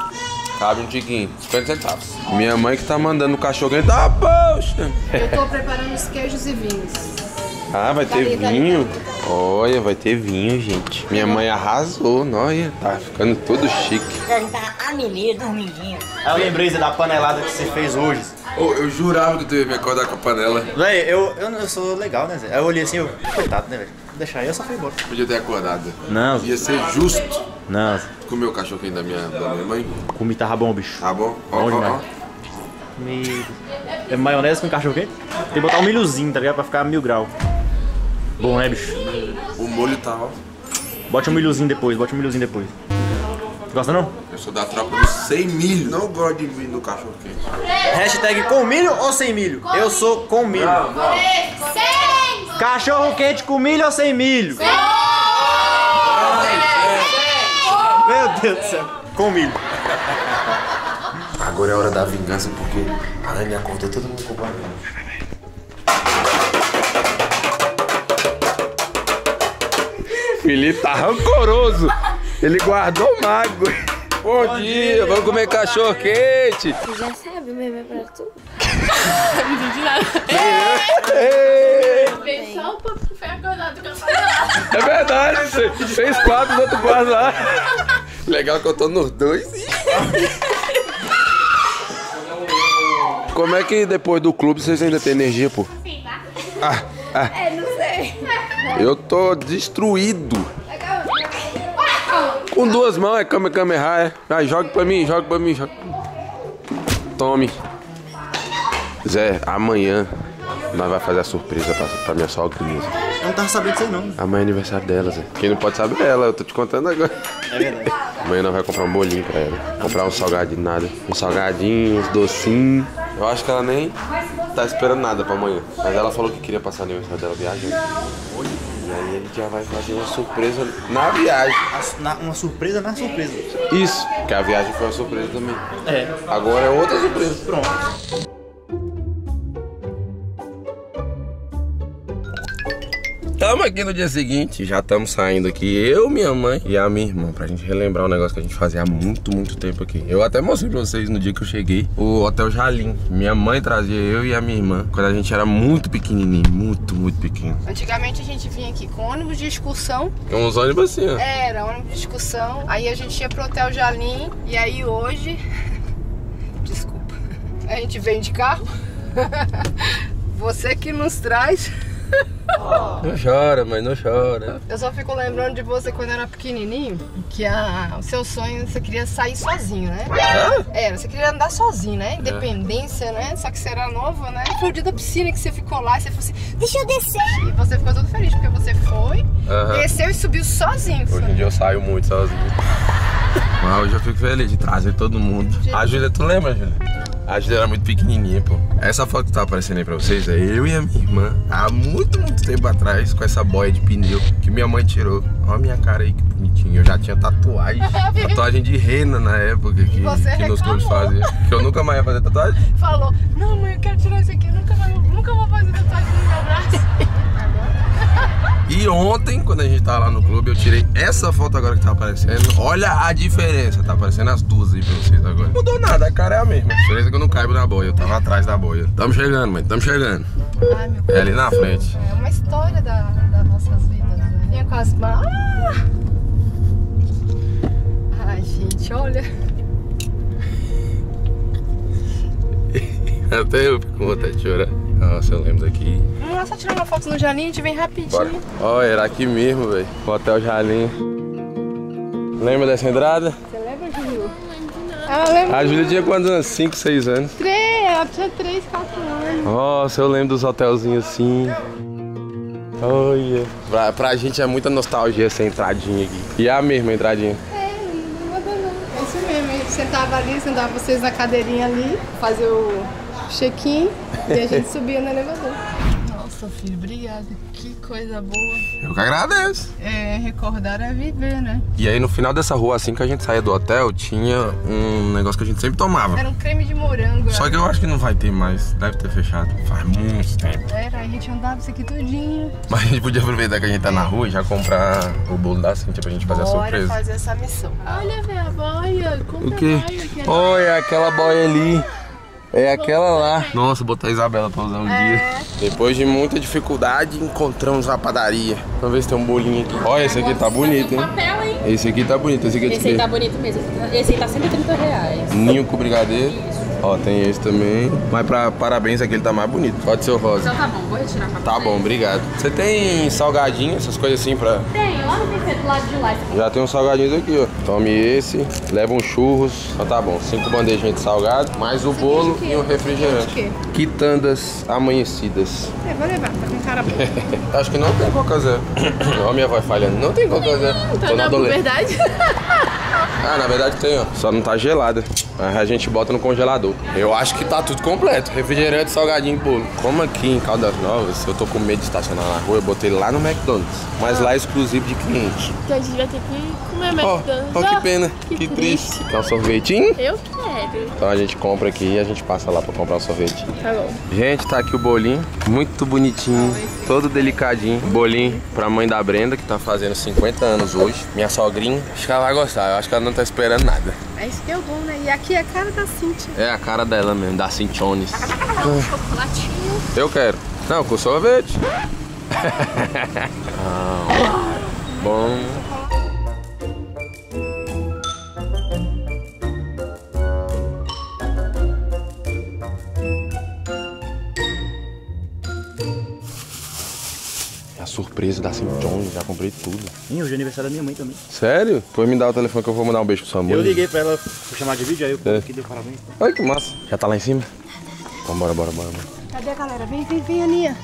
Cabe um tiquinho. 50 centavos. Minha mãe que tá mandando o cachorro quente. Ah, poxa! Eu tô preparando os queijos e vinhos. Ah, vai ter vinho? Olha, vai ter vinho, gente. Minha mãe arrasou, olha. Tá ficando todo chique. A gente tá a menina, dormidinho. Aí eu lembrei Zé, da panelada que você fez hoje. Oh, eu jurava que tu ia me acordar com a panela. Véi, eu, eu, eu sou legal, né, Zé? Aí eu olhei assim, eu. Coitado, né, velho? Deixar aí, eu só fui embora. Podia ter acordado. Não, Ia ser justo não, Zé. comer o cachorro quente da minha, da minha mãe. Comi tava bom, bicho. Tá bom? Ó, Bom ó, ó. É maionese com cachorro quente? Tem que botar um milhozinho, tá ligado? Pra ficar mil grau. Bom, né, bicho? O molho tá, ó. Bote um milhozinho depois, bote um milhozinho depois. Gosta não? Eu sou da tropa do sem milho. Não gosto de milho no cachorro quente. Hashtag com milho ou sem milho? Eu sou com milho. Seis! Cachorro quente com milho ou sem milho? Meu Deus do céu. Com milho. Agora é hora da vingança porque a Anne acordou todo mundo com barulho. Felipe tá rancoroso. Ele guardou mágoa. Bom, dia, vamos comer cachorro quente. Tu já sabe, mesmo é pra tu. Não entendi nada. Ei, Fez só o papo que foi acordado com a panela. É verdade, você fez quatro, os outros quatro lá. Legal que eu tô nos dois. Como é que depois do clube vocês ainda têm energia, pô? Ah, ah. É. Eu tô destruído. Com duas mãos é câmera, câmera, é. Vai, joga pra mim, joga pra mim, joga. Tome. Zé, amanhã nós vamos fazer a surpresa pra, pra minha sogrinha. Eu não tava sabendo disso aí, não. Amanhã é aniversário dela, Zé. Quem não pode saber é ela, eu tô te contando agora. É verdade. Amanhã nós vamos comprar um bolinho pra ela. Comprar um salgadinho, nada. Um salgadinho, uns docinhos. Eu acho que ela nem tá esperando nada pra amanhã. Mas ela falou que queria passar o aniversário dela viajando. E aí ele já vai fazer uma surpresa na viagem. Na- uma surpresa na surpresa. Isso, que a viagem foi uma surpresa também. É. Agora é outra surpresa. Pronto. Estamos aqui no dia seguinte, já estamos saindo aqui, eu, minha mãe e a minha irmã, pra gente relembrar um negócio que a gente fazia há muito, muito tempo aqui. Eu até mostrei pra vocês no dia que eu cheguei, o Hotel Jalim. Minha mãe trazia eu e a minha irmã, quando a gente era muito pequenininho, muito, muito pequeno. Antigamente a gente vinha aqui com ônibus de excursão. Uns ônibus assim, ó. Era ônibus de excursão. Aí a gente ia pro Hotel Jalim. E aí hoje. Desculpa. A gente vem de carro. Você que nos traz. Não chora, mãe, não chora. Eu só fico lembrando de você quando era pequenininho, que a, o seu sonho você queria sair sozinho, né? Era, você queria andar sozinho, né? Independência, né? Só que você era novo, né? Foi o dia da piscina que você ficou lá e você falou assim, deixa eu descer. E você ficou todo feliz, porque você foi, desceu e subiu sozinho. Hoje em dia eu saio muito sozinho. Mas hoje eu fico feliz de trazer todo mundo. A Júlia, tu lembra, Júlia? A Júlia era muito pequenininha, pô. Essa foto que tá aparecendo aí pra vocês é eu e a minha irmã, há muito, muito tempo atrás, com essa boia de pneu que minha mãe tirou. Olha a minha cara aí, que bonitinho. Eu já tinha tatuagem. tatuagem de rena na época que, que nos clubes faziam. Que eu nunca mais ia fazer tatuagem. Falou, não mãe, eu quero tirar isso aqui, eu nunca, mais- nunca vou fazer tatuagem no meu braço. E ontem, quando a gente tava lá no clube, eu tirei essa foto agora que tá aparecendo. Olha a diferença, tá aparecendo as duas aí pra vocês agora. Não mudou nada, a cara é a mesma. A diferença é que eu não caibo na boia, eu tava atrás da boia. Tamo chegando, mãe, tamo chegando. Ai, meu É ali na frente. É uma história da, das nossas vidas, né? Vinha com as mãos. Ah! Ai, gente, olha. Até eu fico com vontade de chorar. Nossa, eu lembro daqui. Vamos lá só tirar uma foto no Janinho, a gente vem rapidinho. Ó, era aqui mesmo, velho. Hotel Jalim. Lembra dessa entrada? Você lembra, Júlio? Ah, eu lembro. A Júlia tinha quantos anos? 5, 6 anos. Três, ela tinha 3, 4 anos. Nossa, eu lembro dos hotelzinhos assim. Olha. Pra, pra gente é muita nostalgia essa entradinha aqui. E é a mesma entradinha. É, não mudou não. É isso mesmo, a gente sentava ali, sentava vocês na cadeirinha ali, fazer o check-in e a gente subia no elevador. Nossa, filho, obrigada. Que coisa boa. Eu que agradeço. É, recordar é viver, né? E aí no final dessa rua, assim que a gente saía do hotel, tinha um negócio que a gente sempre tomava. Era um creme de morango. Só que eu acho que não vai ter mais. Deve ter fechado. Faz muito tempo. Era, a gente andava isso aqui tudinho. Mas a gente podia aproveitar que a gente tá na rua e já comprar o bolo da Cintia pra gente fazer a Bora surpresa. fazer essa missão. Olha, velho, a boia. Compra O quê? a boia. que é- Olha aquela boia ali. É aquela lá. Nossa, botar a Isabela pra usar um É. dia. Depois de muita dificuldade, encontramos uma padaria. Vamos ver se tem um bolinho aqui. Olha, esse aqui tá bonito, hein? Papel, hein? Esse aqui tá bonito. Esse aqui é de Esse aí quê? tá bonito mesmo. Esse aí tá 130 reais. Ninho com brigadeiro. Ó, tem esse também. Mas pra parabéns, aquele tá mais bonito. Pode ser o rosa. Então tá bom, vou retirar pra Tá bom, obrigado. Você tem salgadinho, essas coisas assim pra. Tem, lá no buffet do lado de lá. Já tem uns salgadinhos aqui, ó. Tome esse, leva uns churros. Então tá bom, cinco bandejinhas de salgado, mais o bolo e um refrigerante. Quitandas amanhecidas. É, vou levar, tá com cara boa. Acho que não tem Coca Zero. Ó, minha voz falhando. Não tem Coca Zero. Tá Tô na na verdade. Ah, na verdade tem, ó. Só não tá gelada. Aí a gente bota no congelador. Eu acho que tá tudo completo. Refrigerante, salgadinho bolo. Como aqui em Caldas Novas, eu tô com medo de estacionar na rua, eu botei lá no McDonald's. Mas lá é exclusivo de cliente. Então a gente vai ter que comer Ó, McDonald's. ó que Ah, pena. Que, triste. Quer um sorvetinho? Eu quero. Então a gente compra aqui e a gente passa lá pra comprar um sorvete. Tá bom. Gente, tá aqui o bolinho, muito bonitinho, todo delicadinho. Bolinho pra mãe da Brenda, que tá fazendo 50 anos hoje. Minha sogrinha, acho que ela vai gostar, eu acho que ela não tá esperando nada. É isso que é o bom, né? E aqui é a cara da Cintia. É a cara dela mesmo, da Cinchones. Chocolatinho. Eu quero. Não, com sorvete. ah, bom. Surpresa da Cinchones, já comprei tudo. Ih, hoje é aniversário da minha mãe também. Sério? Depois me dá o telefone que eu vou mandar um beijo pra sua mãe. Eu liguei pra ela, fui chamar de vídeo, aí eu É. aqui deu parabéns. Olha que massa. Já tá lá em cima? Então bora, bora, bora, bora. Cadê a galera? Vem, vem, vem, Aninha.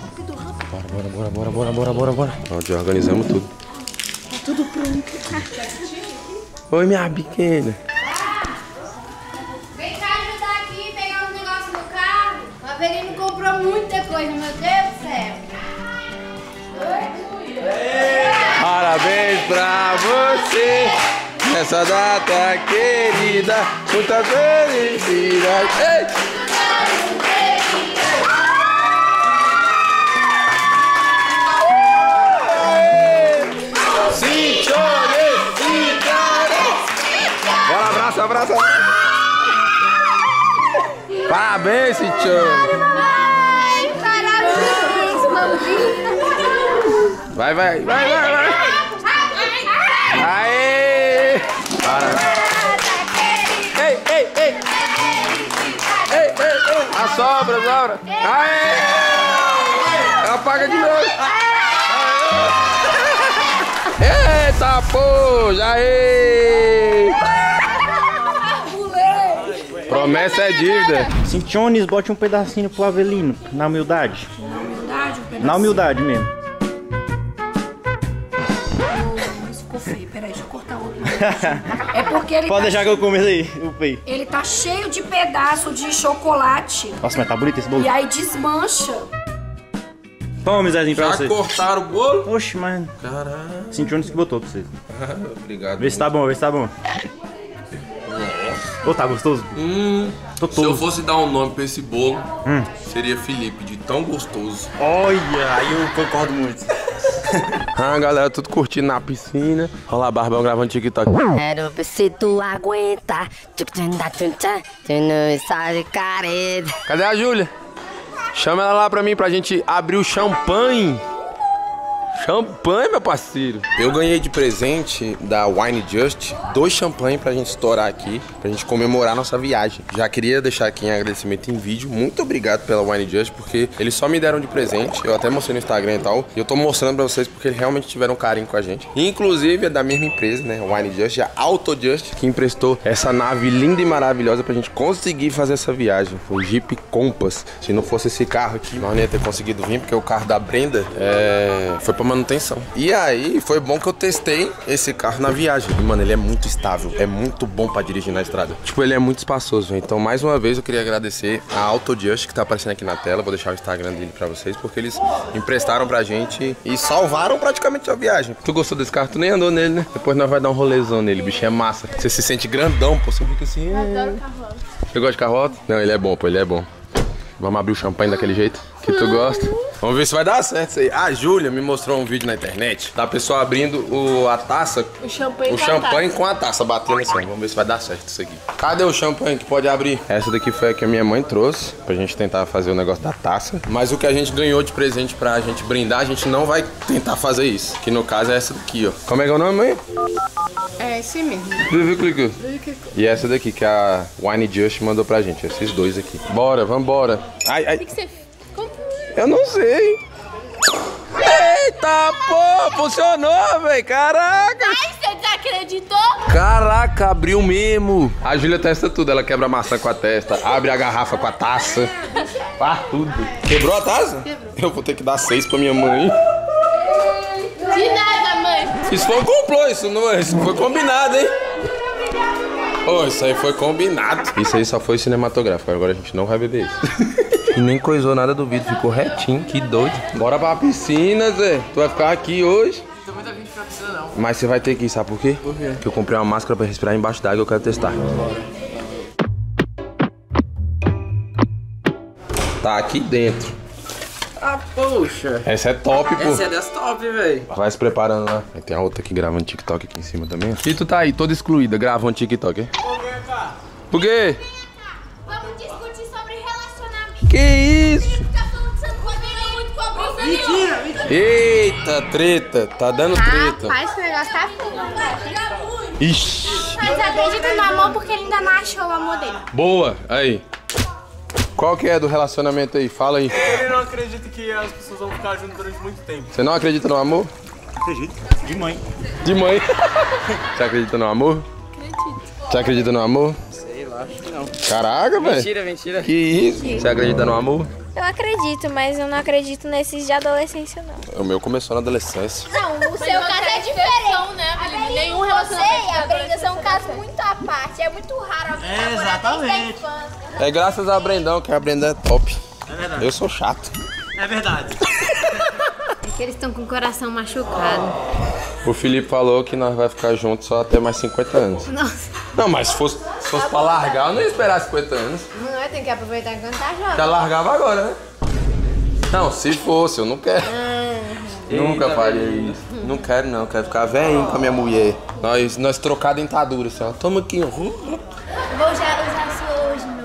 Bora, bora, bora, bora, bora, bora, bora, bora. Pronto, já organizamos tudo. Tá tudo pronto. Oi, minha pequena. Vem cá ajudar aqui, pegar uns negócios no carro. O Avelino comprou muita coisa, meu Deus do céu. Parabéns pra você nessa data querida. Muita felicidade. Ei! Cinchone, cinchone. Bora, abraça, abraça. Parabéns, Cinchone. Ai, parabéns, mamãe. Vai, vai, vai, vai, vai. Aê! Parabéns. Ei, ei, ei. Ei, ei, ei. A sobra, sobra. Aê! Apaga de novo. Eita, pô! Aê! Promessa é dívida. Cinchones, bote um pedacinho pro Avelino, na humildade. Na humildade, um pedacinho. Na humildade mesmo. É porque ele Pode tá, deixar que eu começo aí, o pei. ele tá cheio de pedaço de chocolate. Nossa, mas tá bonito esse bolo. E aí desmancha. Toma, Zezinho, pra Já você. cortaram o bolo? Oxe, mano. Caralho. Cinchones que botou pra vocês. Obrigado. Vê se tá bom, vê se tá bom. Ô, tá gostoso? Hum, Tô se eu fosse dar um nome pra esse bolo, Hum. seria Felipe, de tão gostoso. Olha, aí eu concordo muito. Ah, galera, tudo curtindo na piscina. Olha lá, Barbão gravando TikTok. Quero ver se tu aguenta. Tu não sabe careta. Cadê a Júlia? Chama ela lá pra mim pra gente abrir o champanhe. Champanhe, meu parceiro. Eu ganhei de presente da Wine Just dois champanhe pra gente estourar aqui, pra gente comemorar nossa viagem. Já queria deixar aqui em agradecimento em vídeo. Muito obrigado pela Wine Just, porque eles só me deram de presente. Eu até mostrei no Instagram e tal. E eu tô mostrando pra vocês porque eles realmente tiveram carinho com a gente. Inclusive é da mesma empresa, né? Wine Just, a Auto Just, que emprestou essa nave linda e maravilhosa pra gente conseguir fazer essa viagem. O Jeep Compass. Se não fosse esse carro aqui, nós não ia ter conseguido vir, porque o carro da Brenda é... foi pra manutenção. E aí, foi bom que eu testei esse carro na viagem. E, mano, ele é muito estável, é muito bom pra dirigir na estrada. Tipo, ele é muito espaçoso. Então, mais uma vez, eu queria agradecer a AutoJust, que tá aparecendo aqui na tela. Vou deixar o Instagram dele pra vocês, porque eles emprestaram pra gente e salvaram praticamente a viagem. Tu gostou desse carro? Tu nem andou nele, né? Depois nós vai dar um rolezão nele, bicho, é massa. Você se sente grandão, pô, você fica assim... Eu adoro carro alto. Você gosta de carro alto? Não, ele é bom, pô, ele é bom. Vamos abrir o champanhe daquele jeito que tu gosta. Vamos ver se vai dar certo isso aí. A Júlia me mostrou um vídeo na internet da pessoa abrindo o, a taça, O champanhe o com a champanhe taça. com a taça, batendo assim. Vamos ver se vai dar certo isso aqui. Cadê o champanhe que pode abrir? Essa daqui foi a que a minha mãe trouxe pra gente tentar fazer o negócio da taça. Mas o que a gente ganhou de presente pra gente brindar, a gente não vai tentar fazer isso. Que no caso é essa daqui, ó. Como é que é o nome, mãe? É esse mesmo. Vivi Clicou. E essa daqui que a Wine Just mandou pra gente, esses dois aqui. Bora, vambora. Ai, ai. O que você... Como... Eu não sei. Eita, pô, funcionou, velho. Caraca. Ai, você desacreditou? Caraca, abriu mesmo. A Júlia testa tudo. Ela quebra a maçã com a testa, abre a garrafa com a taça. Faz tudo. Quebrou a taça? Quebrou. Eu vou ter que dar seis pra minha mãe. De nada, mãe. Isso foi um complô, isso não é? Isso foi combinado, hein? Ô, isso aí foi combinado. Isso aí só foi cinematográfico, agora a gente não vai beber isso. E nem coisou nada do vídeo, ficou retinho, que doido. Bora pra piscina, Zé. Tu vai ficar aqui hoje. Tô muito afim de ficar piscina, não. Mas você vai ter que ir, sabe por quê? Por quê? Porque eu comprei uma máscara pra respirar embaixo d'água e eu quero testar. Tá aqui dentro. Ah, poxa. Essa é top, pô. Essa é das top, velho. Vai se preparando lá. Aí tem a outra aqui gravando TikTok aqui em cima também. E tu tá aí, toda excluída, gravando TikTok, hein? Por quê? Vamos discutir sobre relacionamento. Que isso? Tá que Mentira, mentira. Eita, treta. Tá dando treta. Rapaz, esse negócio tá foda. Ixi. Mas acredita no amor porque ele ainda não achou o amor dele. Boa, aí. Qual que é do relacionamento aí? Fala aí. Ele não acredita que as pessoas vão ficar juntas durante muito tempo. Você não acredita no amor? Acredito. De mãe. De mãe. Você acredita no amor? Acredito. Você acredita no amor? Sei lá, acho que não. Caraca, velho. Mentira, mentira. Que isso? Você acredita no amor? Eu acredito, mas eu não acredito nesses de adolescência, não. O meu começou na adolescência. Não, o seu caso é diferente. Né, a Nenhum relacionamento. Você e a Brenda são um caso muito à parte. É muito raro É, exatamente. É graças a Brendão, que a Brenda é top. É verdade. Eu sou chato. É verdade. É que eles estão com o coração machucado. O Felipe falou que nós vai ficar juntos só até mais 50 anos. Nossa. Não, mas se fosse, se fosse pra largar, eu não ia esperar 50 anos. Não é, tem que aproveitar enquanto tá jovem. Já largava agora, né? Não, se fosse, eu não quero. Nunca faria isso. Não quero não, quero ficar velhinho com a minha mulher. Nós, nós trocar dentadura, assim, ó. Toma aqui, ó. Vou já usar a sua hoje, meu.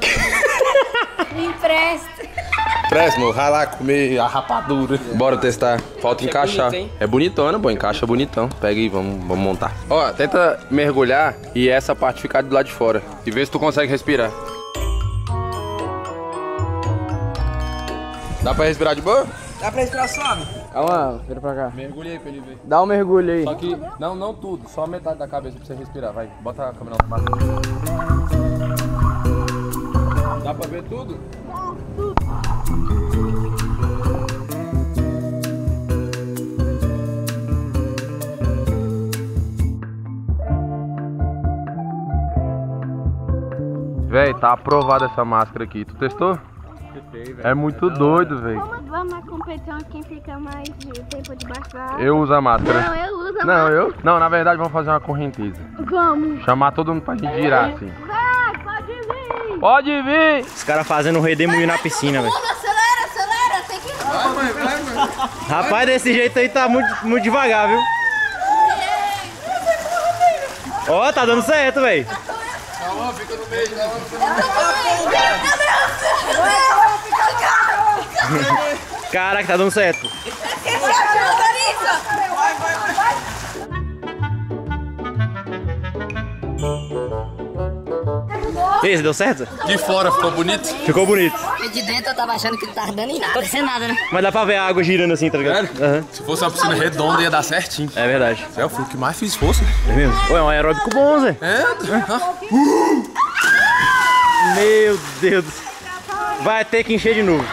Me empresta. Próximo, ralar, comer a rapadura. Bora testar. Falta É encaixar. bonito, é bonitona, pô. Encaixa bonitão. Pega aí, vamos, vamos montar. Ó, tenta mergulhar e essa parte ficar do lado de fora. E vê se tu consegue respirar. Dá pra respirar de boa? Dá pra respirar suave? Calma, vira pra cá. Mergulha aí pra ele ver. Dá um mergulho aí. Só que, não, não tudo. Só metade da cabeça pra você respirar. Vai, bota a câmera lá. Dá pra ver tudo? Véi, tá aprovada essa máscara aqui. Tu testou? É muito doido, véi. Vamos na competição quem fica mais de tempo debaixo da água. Eu uso a máscara. Não, eu uso a Não, máscara. eu? Não, na verdade vamos fazer uma correnteza. Vamos. Chamar todo mundo pra gente girar assim. Vai, pode vir. Pode vir! Os caras fazendo um redemoinho na piscina, velho. Acelera, acelera. Tem que... Rapaz, desse jeito aí tá muito, muito devagar, viu? Ó, tá dando certo, velho. Calma, fica no meio, Caraca, tá dando certo. E aí, deu certo? De fora ficou bonito? Ficou bonito. E de dentro eu tava achando que não tava dando em nada. Não acontecendo nada, né? Mas dá pra ver a água girando assim, tá ligado? Aham. Se fosse uma piscina redonda ia dar certinho. É verdade. É, fui o que mais fiz força. É mesmo? Ué, é um aeróbico bom, Zé. É? Meu Deus. do céu. Vai ter que encher de novo.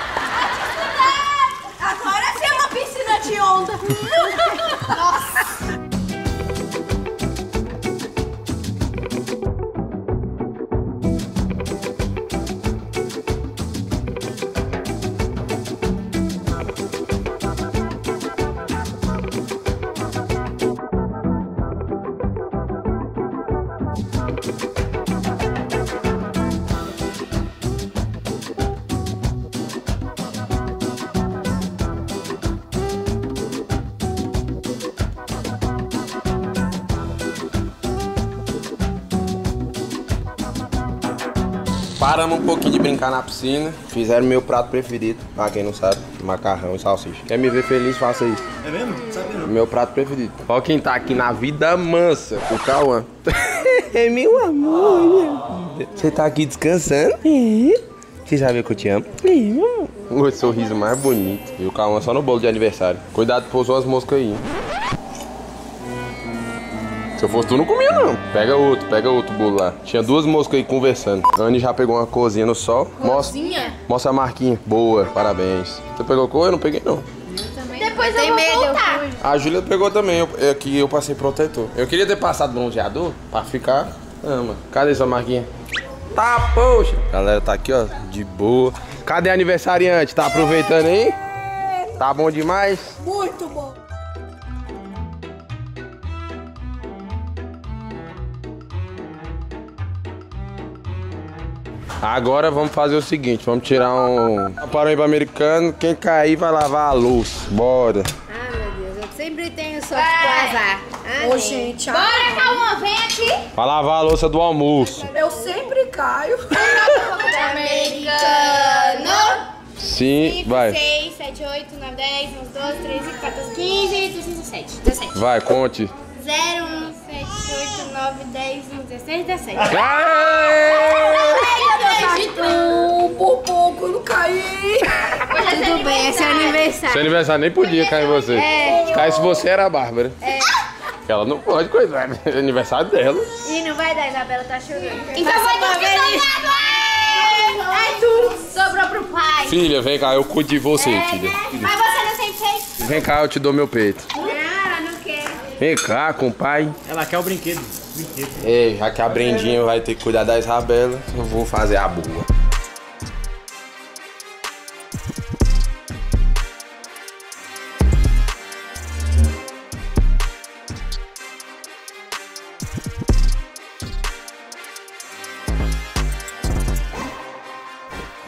Paramos um pouquinho de brincar na piscina. Fizeram meu prato preferido, pra quem não sabe, macarrão e salsicha. Quer me ver feliz, faça isso. É mesmo? Sabia não. Meu prato preferido. Ó quem tá aqui na vida mansa, o Cauã. é meu amor, minha vida. Você tá aqui descansando? É. Você sabia que eu te amo? É. O sorriso mais bonito. E o Cauã só no bolo de aniversário. Cuidado, pousou as moscas aí. Se eu fosse tu, não comia, não. Pega outro, pega outro bolo lá. Tinha duas moscas aí conversando. A Anne já pegou uma cozinha no sol. Mostra, Cozinha? mostra a marquinha. Boa, parabéns. Você pegou cor? Eu não peguei, não. Depois eu vou voltar. A Júlia pegou também, eu, é que eu passei protetor. Eu queria ter passado bronzeador pra ficar. Ama. Cadê sua marquinha? Tá, poxa. Galera, tá aqui, ó, de boa. Cadê a aniversariante? Tá aproveitando aí? Tá bom demais? Muito bom. Agora vamos fazer o seguinte, vamos tirar um Paraíba americano, quem cair vai lavar a louça. Bora. Ah, meu Deus, eu sempre tenho sorte com azar. Ah, Ô, gente, Bora, calma, vem aqui. Vai lavar a louça do almoço. eu sempre caio. Americano. Sim, 5, vai. 6, 7, 8, 9, 10, 11, 12, 13, 14, 15, 16, 17. 17. Vai, conte. 0, 1, 7, 8, 9, 10, 11, 16, 17. Um por pouco, eu não caí. Tudo bem, esse é aniversário. Seu aniversário nem podia cair em você. É. Se caísse você, era a Bárbara. É. Ela não pode coisar, é aniversário dela. Ih, não vai dar, a Isabela tá chorando. Então foi tu que sobrou. É tu. Sobrou pro pai. Filha, vem cá, eu cuido de você, filha. Mas você não sempre fez? Vem cá, eu te dou meu peito. Ah, não quero. Vem cá, com o pai. Ela quer o brinquedo. Brinquedo. É, já que a Brendinha vai ter que cuidar da Isabela, eu vou fazer a boa.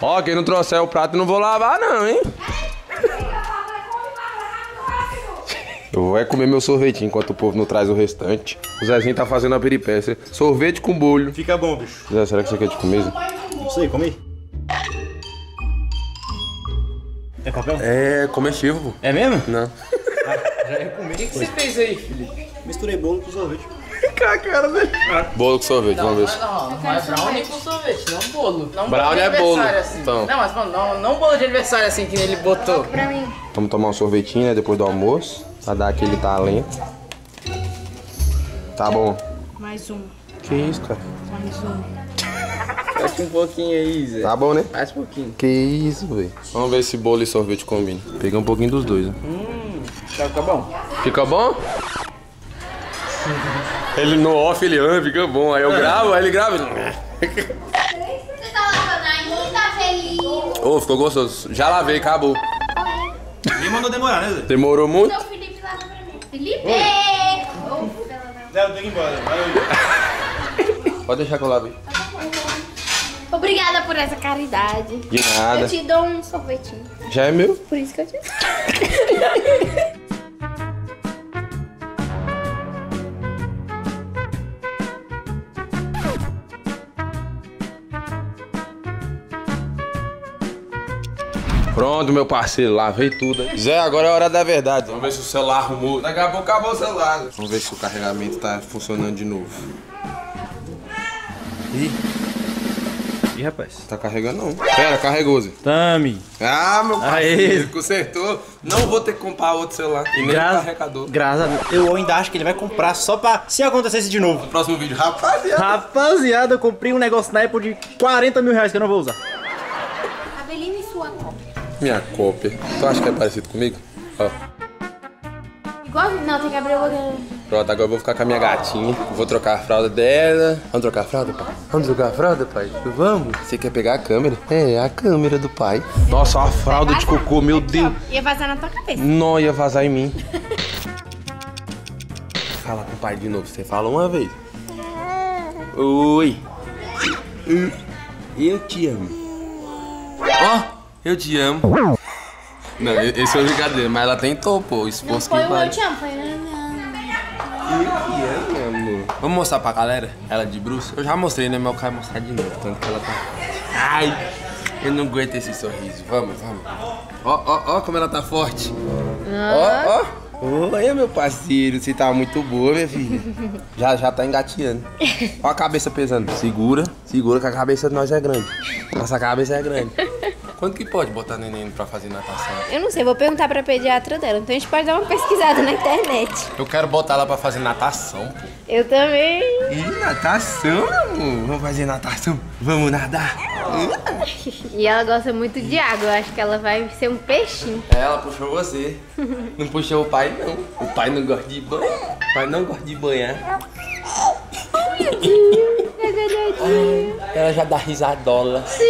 Ó, quem não trouxer o prato, não vou lavar não, hein? Eu vou é comer meu sorvetinho enquanto o povo não traz o restante. O Zezinho tá fazendo a peripécia. Sorvete com bolho. Fica bom, bicho. Zé, será que você quer de comer? Não sei, come aí. É papel? É comestível, pô. É mesmo? Não. Já ia comer. O que, que você fez aí, Felipe? Misturei bolo com sorvete. a cara dele. Bolo com sorvete, vamos ver. Não, não é brownie com sorvete, não bolo. Não Brownie de é bolo, aniversário, Assim. então. Não, mas mano, não, não bolo de aniversário assim que ele botou. Pra mim. Vamos tomar um sorvetinho, né, depois do almoço. Pra dar aquele talento. Tá bom. Mais um. Que isso, cara? Mais um. Fecha um pouquinho aí, Zé. Tá bom, né? Faz um pouquinho. Que isso, velho. Vamos ver se bolo e sorvete combinam. Peguei um pouquinho dos dois, né? Hum, tá, fica bom. Fica bom? Ele no off, ele ah, fica bom. Aí eu gravo, aí ele grava. Você tá lavando ainda, feliz? Ô, ficou gostoso. Já lavei, acabou. Nem mandou demorar, né, Zé? Demorou muito? Felipe! Zé, eu tenho que ir embora. Valeu. Pode deixar que eu lavei. Obrigada por essa caridade. De nada. Eu te dou um sorvetinho. Já é meu? Por isso que eu te Pronto, meu parceiro, lavei tudo. Zé, agora é a hora da verdade. Vamos ver se o celular arrumou. Daqui a pouco acabou o celular. Vamos ver se o carregamento tá funcionando de novo. Ih. Ih, rapaz. Tá carregando não. Pera, carregou, Zé. Tami. Ah, meu Aê. parceiro, consertou. Não vou ter que comprar outro celular. E nem Graças- carregador. Graças a Deus. Eu ainda acho que ele vai comprar só pra. Se acontecesse de novo. Próximo vídeo, rapaziada. Rapaziada, eu comprei um negócio na Apple de 40 mil reais que eu não vou usar. Avelina e sua cópia. Minha cópia. Tu acha que é parecido comigo? Ó. Igual. Não, tem que abrir o olho. Pronto, agora eu vou ficar com a minha gatinha. Vou trocar a fralda dela. Vamos trocar a fralda, pai? Vamos trocar a fralda, pai? Vamos. Você quer pegar a câmera? É, a câmera do pai. Nossa, uma fralda de cocô, meu Deus. Ia vazar na tua cabeça. Não ia vazar em mim. Fala com o pai de novo. Você fala uma vez. Oi. Eu te amo. Ó, eu te amo. Não, esse foi brincadeira, mas ela tentou, pô. O esforço que Foi o vale. eu te amo, foi. meu amor. Vamos mostrar pra galera? Ela de bruxo? Eu já mostrei, né? Mas eu quero mostrar de novo. Tanto que ela tá. Ai! Eu não aguento esse sorriso. Vamos, vamos. Ó, ó, ó como ela tá forte. Ó, ó. Oi, meu parceiro. Você tá muito boa, minha filha. Já, já tá engateando. Ó a cabeça pesando. Segura, segura que a cabeça de nós é grande. Nossa cabeça é grande. Quanto que pode botar neném pra fazer natação? Eu não sei, vou perguntar pra pediatra dela. Então a gente pode dar uma pesquisada na internet. Eu quero botar ela pra fazer natação, pô. Eu também. Ih, natação, amor. Vamos fazer natação? Vamos nadar? E ela gosta muito de água. Eu acho que ela vai ser um peixinho. É, Ela puxou você. Não puxou o pai, não. O pai não gosta de banho. O pai não gosta de banhar. Ela já dá risadola. Sim,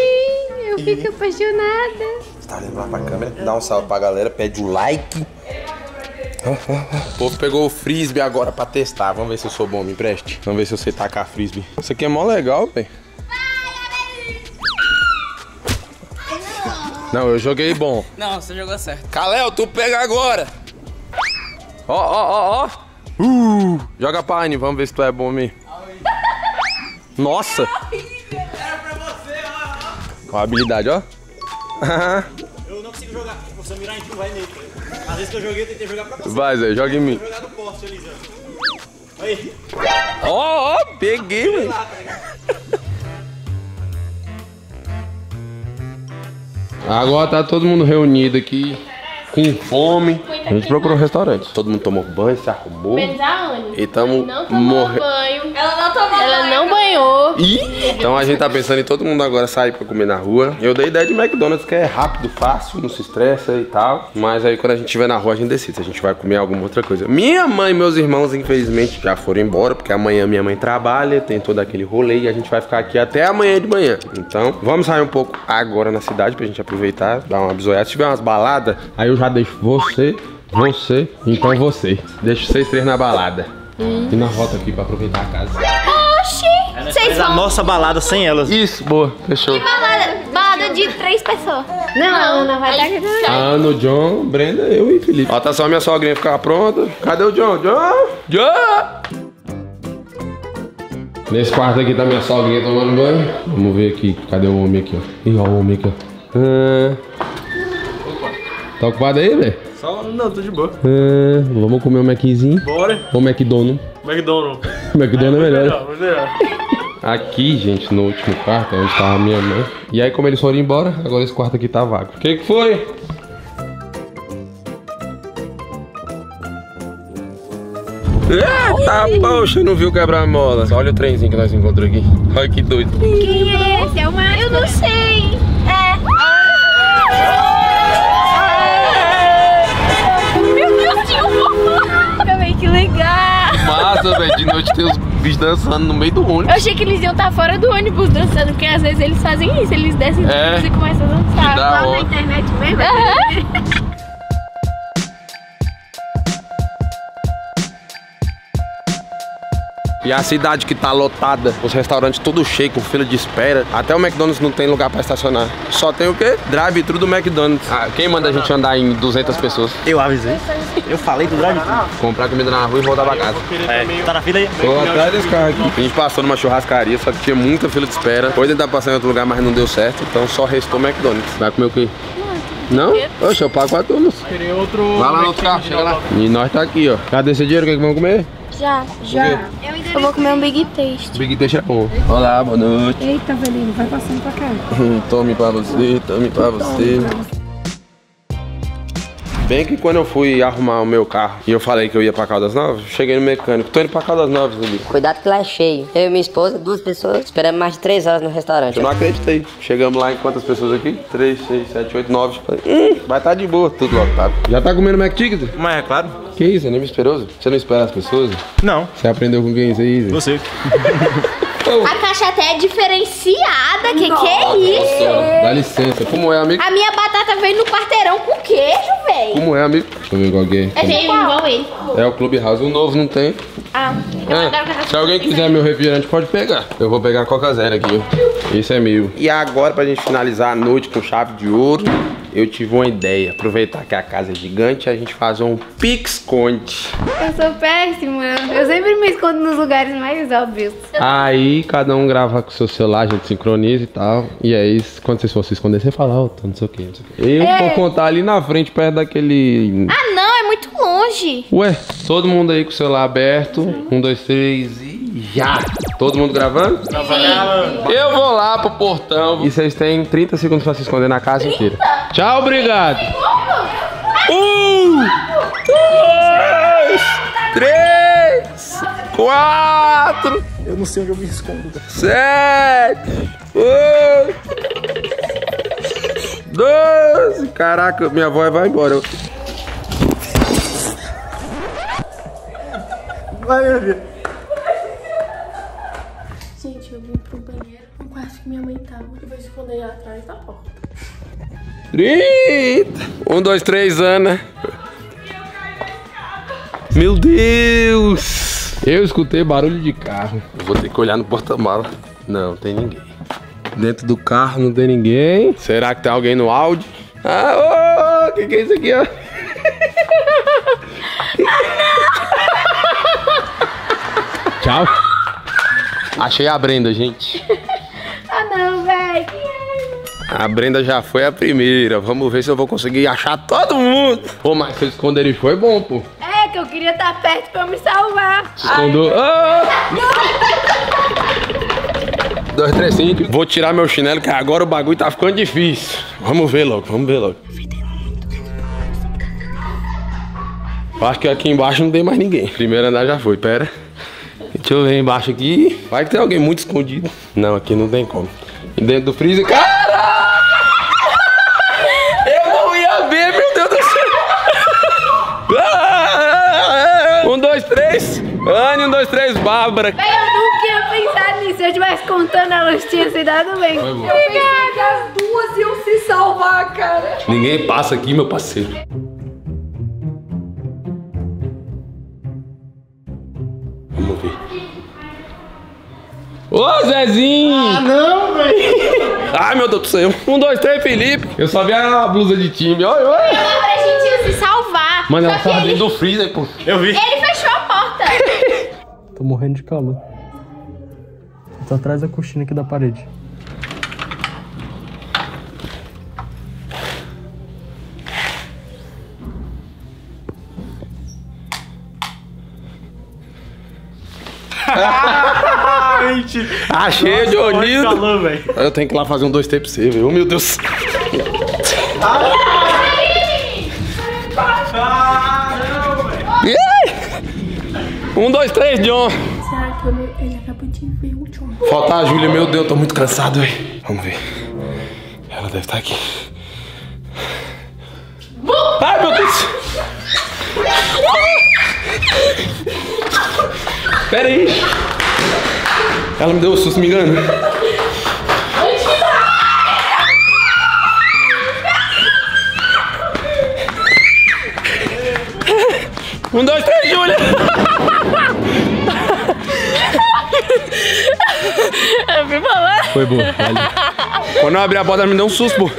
eu fico apaixonada. Você tá olhando lá pra câmera? Dá um salve pra galera, pede o like. O povo pegou o frisbee agora pra testar. Vamos ver se eu sou bom, me empreste. Vamos ver se eu sei tacar frisbee. Isso aqui é mó legal, velho. Não, eu joguei bom. Não, você jogou certo. Kalel, tu pega agora. Ó, ó, ó, ó. Uh, joga pra Anne, vamos ver se tu é bom mesmo. Nossa. Ó a habilidade, ó. Eu não consigo jogar. Se você mirar em tu, vai nele. Às vezes que eu joguei, eu tentei jogar pra você. Vai, Zé, joga em mim. Vou jogar no poste ali, Zé. Aí. Ó, ó, peguei, velho. Agora tá todo mundo reunido aqui, com fome. A gente procurou um restaurante. Todo mundo tomou banho, se arrumou. Menos a Anne. E tamo Não tomou morrendo. banho. Ela não tomou Ela não banhou. Então a gente tá pensando em todo mundo agora sair pra comer na rua. Eu dei ideia de McDonald's, que é rápido, fácil, não se estressa e tal. Mas aí quando a gente estiver na rua, a gente decide se a gente vai comer alguma outra coisa. Minha mãe e meus irmãos, infelizmente, já foram embora, porque amanhã minha mãe trabalha, tem todo aquele rolê e a gente vai ficar aqui até amanhã de manhã. Então, vamos sair um pouco agora na cidade pra gente aproveitar, dar uma bisoiada. Se tiver umas baladas, aí eu já deixo você, você, então você. Deixo vocês três na balada. E nós volta aqui pra aproveitar a casa. Oxi! Vocês Faz a vão. nossa balada sem elas. Isso, boa, fechou. Balada, balada de três pessoas. Não, não vai dar. Ano, John, Brenda, eu e Felipe. Ó, tá só minha sogrinha ficar pronta. Cadê o John? John? John! Nesse quarto aqui tá minha sogrinha tomando banho. Vamos ver aqui. Cadê o homem aqui, ó? Ih, ó o homem aqui, ó. Ah. Tá ocupado aí, velho? Só, não, tô de boa. Ah, vamos comer um Maczinho. Bora. Ou McDonald's. McDonald's. McDonald's é melhor. Melhor, melhor. Aqui, gente, no último quarto, é onde tava a minha mãe. E aí, como eles foram embora, agora esse quarto aqui tá vago. O que que foi? Eita, poxa, não viu quebra-mola. Olha o trenzinho que nós encontramos aqui. Olha que doido. Quem é esse? É uma. Eu não sei. É. Massa, velho. De noite tem os bichos dançando no meio do Eu ônibus. achei que eles iam estar fora do ônibus dançando, porque às vezes eles fazem isso, eles descem do É. ônibus e começam a dançar. Lá na hora. internet mesmo. Aham. E a cidade que tá lotada, os restaurantes tudo cheio, com fila de espera. Até o McDonald's não tem lugar pra estacionar. Só tem o quê? Drive-thru do McDonald's. Ah, quem manda a gente andar em 200 pessoas? Eu avisei. Eu falei do drive Comprar comida na rua e voltar pra casa. É, tá na fila aí? Tô atrás desse carro aqui. A gente passou numa churrascaria, só que tinha muita fila de espera. Depois tentar passar em outro lugar, mas não deu certo. Então só restou McDonald's. Vai comer o quê? Não? Oxe, eu pago pra turmas. Queria outro. Vai lá no outro carro, chega lá. E nós tá aqui, ó. Cadê esse dinheiro? O que, é que vamos comer? Já, já. Eu Eu vou comer um Big Taste. Big Taste é bom. Olá, boa noite. Eita, velhinho, vai passando pra cá. Tome pra você, tome pra você. Bem que quando eu fui arrumar o meu carro e eu falei que eu ia pra Caldas Novas, cheguei no mecânico. Tô indo pra Caldas Novas ali. Cuidado que lá é cheio. Eu e minha esposa, duas pessoas, esperamos mais de três horas no restaurante. Eu não acreditei. Chegamos lá em quantas pessoas aqui? 3, 6, 7, 8, 9. Falei, hum, vai estar de boa, tudo lotado. Já tá comendo McTicket? Mas é claro. Que isso, é nem misterioso? Você não espera as pessoas? Não. Você aprendeu com quem isso aí? Zé? Você. A caixa até é diferenciada, que que é isso? Dá licença. Como é, amigo? A minha batata veio no quarteirão com queijo, véi. Como é, amigo? Deixa eu ver qual que é. Veio igual ele. É o Clubhouse. O novo não tem. Ah, É, se alguém quiser meu refrigerante, pode pegar. Eu vou pegar a Coca Zero aqui, ó. Esse é meu. E agora, pra gente finalizar a noite com chave de ouro, eu tive uma ideia. Aproveitar que a casa é gigante, a gente fazer um Pix Conte. Eu sou péssima. Eu sempre me escondo nos lugares mais óbvios. Aí, cada um grava com o seu celular, a gente sincroniza e tal. E aí, quando vocês for se esconder, você fala, tô não sei o que, não sei o que. Eu É. vou contar ali na frente, perto daquele... Ah, não, é muito longe. Ué, todo mundo aí com o celular aberto. Um, dois, três e já! Todo mundo gravando? Eu vou lá pro portão. E vocês têm 30 segundos pra se esconder na casa inteira. Tchau, obrigado. Um, dois, três, quatro, Eu não sei onde eu me escondo. sete, oito, doze. Caraca, minha avó vai embora. Vai, minha filha. Esconder atrás da porta. 30. Um, dois, três, Ana. Meu Deus! Eu escutei barulho de carro. Eu vou ter que olhar no porta-mala. Não, tem ninguém. Dentro do carro não tem ninguém. Será que tem alguém no áudio? Ah, ô, que que é isso aqui, ó? Tchau. Achei a Brenda, gente. Ah, não, véi. A Brenda já foi a primeira. Vamos ver se eu vou conseguir achar todo mundo. Pô, mas seu esconderijo foi bom, pô. É que eu queria estar perto pra me salvar. Se escondeu. Ah! Dois, três, cinco. Vou tirar meu chinelo, que agora o bagulho tá ficando difícil. Vamos ver logo, vamos ver logo. Eu Acho que aqui embaixo não tem mais ninguém. Primeiro andar já foi, pera. Deixa eu ver embaixo aqui. Vai que tem alguém muito escondido. Não, aqui não tem como. E dentro do freezer. Cara! Eu não ia ver, meu Deus do céu! Ah! Um, dois, três. Anne, um, dois, três, Bárbara. Eu nunca ia pensar nisso. Se eu tivesse contando, elas tinham se dado bem. Eu pensei que as duas iam se salvar, cara. Ninguém passa aqui, meu parceiro. Vamos ver. Ô, Zezinho! Ah, não, velho! Ai, meu Deus do céu. Um, dois, três, Felipe. Eu só vi a blusa de time. Olha, olha. Pra gente ia se salvar. Mano, ela tava ele, dentro do freezer, pô. Eu vi. ele. Tô morrendo de calor. Eu tô atrás da cortina aqui da parede. Achei, Nossa, Dionísio. Eu tenho que ir lá fazer um dois tempos pra você, viu? Meu Deus. Um, dois, três, John. Será que ele, ele acabou de ver o John? Falta a Júlia, meu Deus, eu tô muito cansado, velho. Vamos ver. Ela deve estar aqui. Ai, meu Deus! Pera aí. Ela me deu um susto, me engano. Um, dois, três, Júlia! Eu fui falar. Foi bom. Quando eu abri a porta, ela me deu um susto, pô.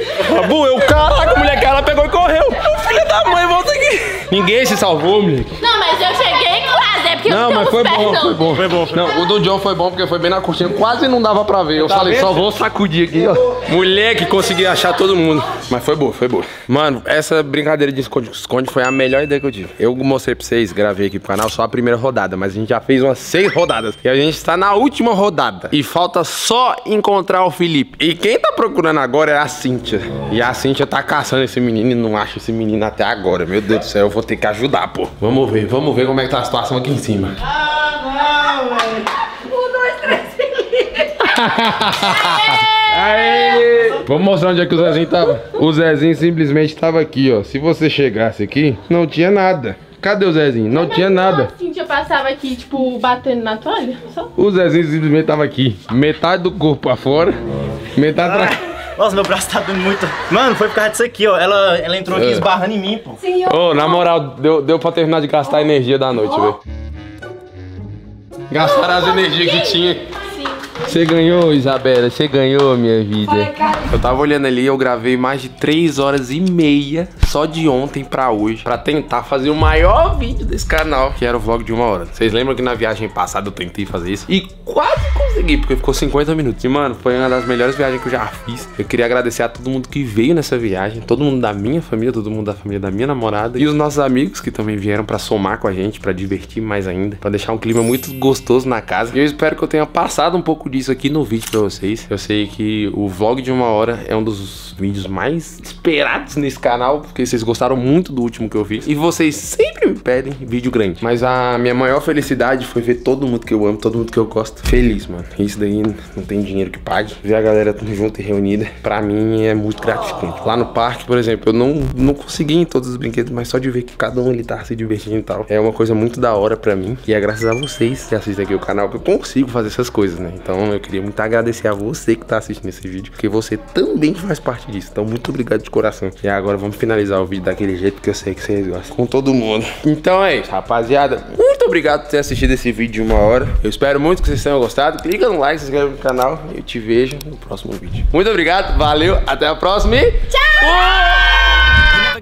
Bu, eu, caraca, moleque, ela pegou e correu. Ô, filho da mãe, volta aqui. Ninguém se salvou, moleque. Não, mas eu cheguei quase, é porque eu Não, mas foi bom, foi bom. Foi bom. Não, o do John foi bom porque foi bem na cortina. Quase não dava pra ver. Eu Tá falei, vendo? só vou sacudir aqui, ó. Moleque, consegui achar todo mundo. Mas foi boa, foi boa. Mano, essa brincadeira de esconde-esconde foi a melhor ideia que eu tive. Eu mostrei pra vocês, gravei aqui pro canal só a primeira rodada, mas a gente já fez umas seis rodadas. E a gente está na última rodada. E falta só encontrar o Felipe. E quem tá procurando agora é a Cíntia. E a Cíntia tá caçando esse menino e não acha esse menino até agora. Meu Deus do céu, eu vou ter que ajudar, pô. Vamos ver, vamos ver como é que tá a situação aqui em cima. Ah, não, velho. Um, dois, três, Felipe. Aê! Vamos mostrar onde é que o Zezinho tava. O Zezinho simplesmente tava aqui, ó. Se você chegasse aqui, não tinha nada. Cadê o Zezinho? Não tinha nada. A Cintia passava aqui, tipo, batendo na toalha? Só. O Zezinho simplesmente tava aqui. Metade do corpo pra fora, metade pra. Nossa, meu braço tá doendo muito. Mano, foi por causa disso aqui, ó. Ela, ela entrou aqui É. esbarrando em mim, pô. Ô, na moral, deu, deu pra terminar de gastar a energia da noite, velho. Gastaram as energias que tinha. Você ganhou, Isabela, você ganhou, minha vida. Eu tava olhando ali, eu gravei mais de 3 horas e meia só de ontem pra hoje, pra tentar fazer o maior vídeo desse canal, que era o vlog de uma hora. Vocês lembram que na viagem passada eu tentei fazer isso? E quase consegui, porque ficou 50 minutos. E, mano, foi uma das melhores viagens que eu já fiz. Eu queria agradecer a todo mundo que veio nessa viagem, todo mundo da minha família, todo mundo da família da minha namorada e os nossos amigos que também vieram pra somar com a gente, pra divertir mais ainda, pra deixar um clima muito gostoso na casa. E eu espero que eu tenha passado um pouco disso aqui no vídeo pra vocês. Eu sei que o vlog de uma hora é um dos vídeos mais esperados nesse canal, porque vocês gostaram muito do último que eu fiz. E vocês sempre me pedem vídeo grande. Mas a minha maior felicidade foi ver todo mundo que eu amo, todo mundo que eu gosto feliz, mano. Isso daí não tem dinheiro que pague. Ver a galera tudo junto e reunida, pra mim é muito gratificante. Lá no parque, por exemplo, eu não, não consegui em todos os brinquedos, mas só de ver que cada um ele tá se divertindo e tal. É uma coisa muito da hora pra mim. E é graças a vocês que assistem aqui o canal que eu consigo fazer essas coisas, né? Então eu queria muito agradecer a você que tá assistindo esse vídeo, porque você também faz parte disso. Então muito obrigado de coração. E agora vamos finalizar o vídeo daquele jeito que eu sei que vocês gostam. Com todo mundo. Então é isso, rapaziada. Muito obrigado por ter assistido esse vídeo de uma hora. Eu espero muito que vocês tenham gostado. Clica no like, se inscreve no canal. E eu te vejo no próximo vídeo. Muito obrigado, valeu, até a próxima e tchau! Never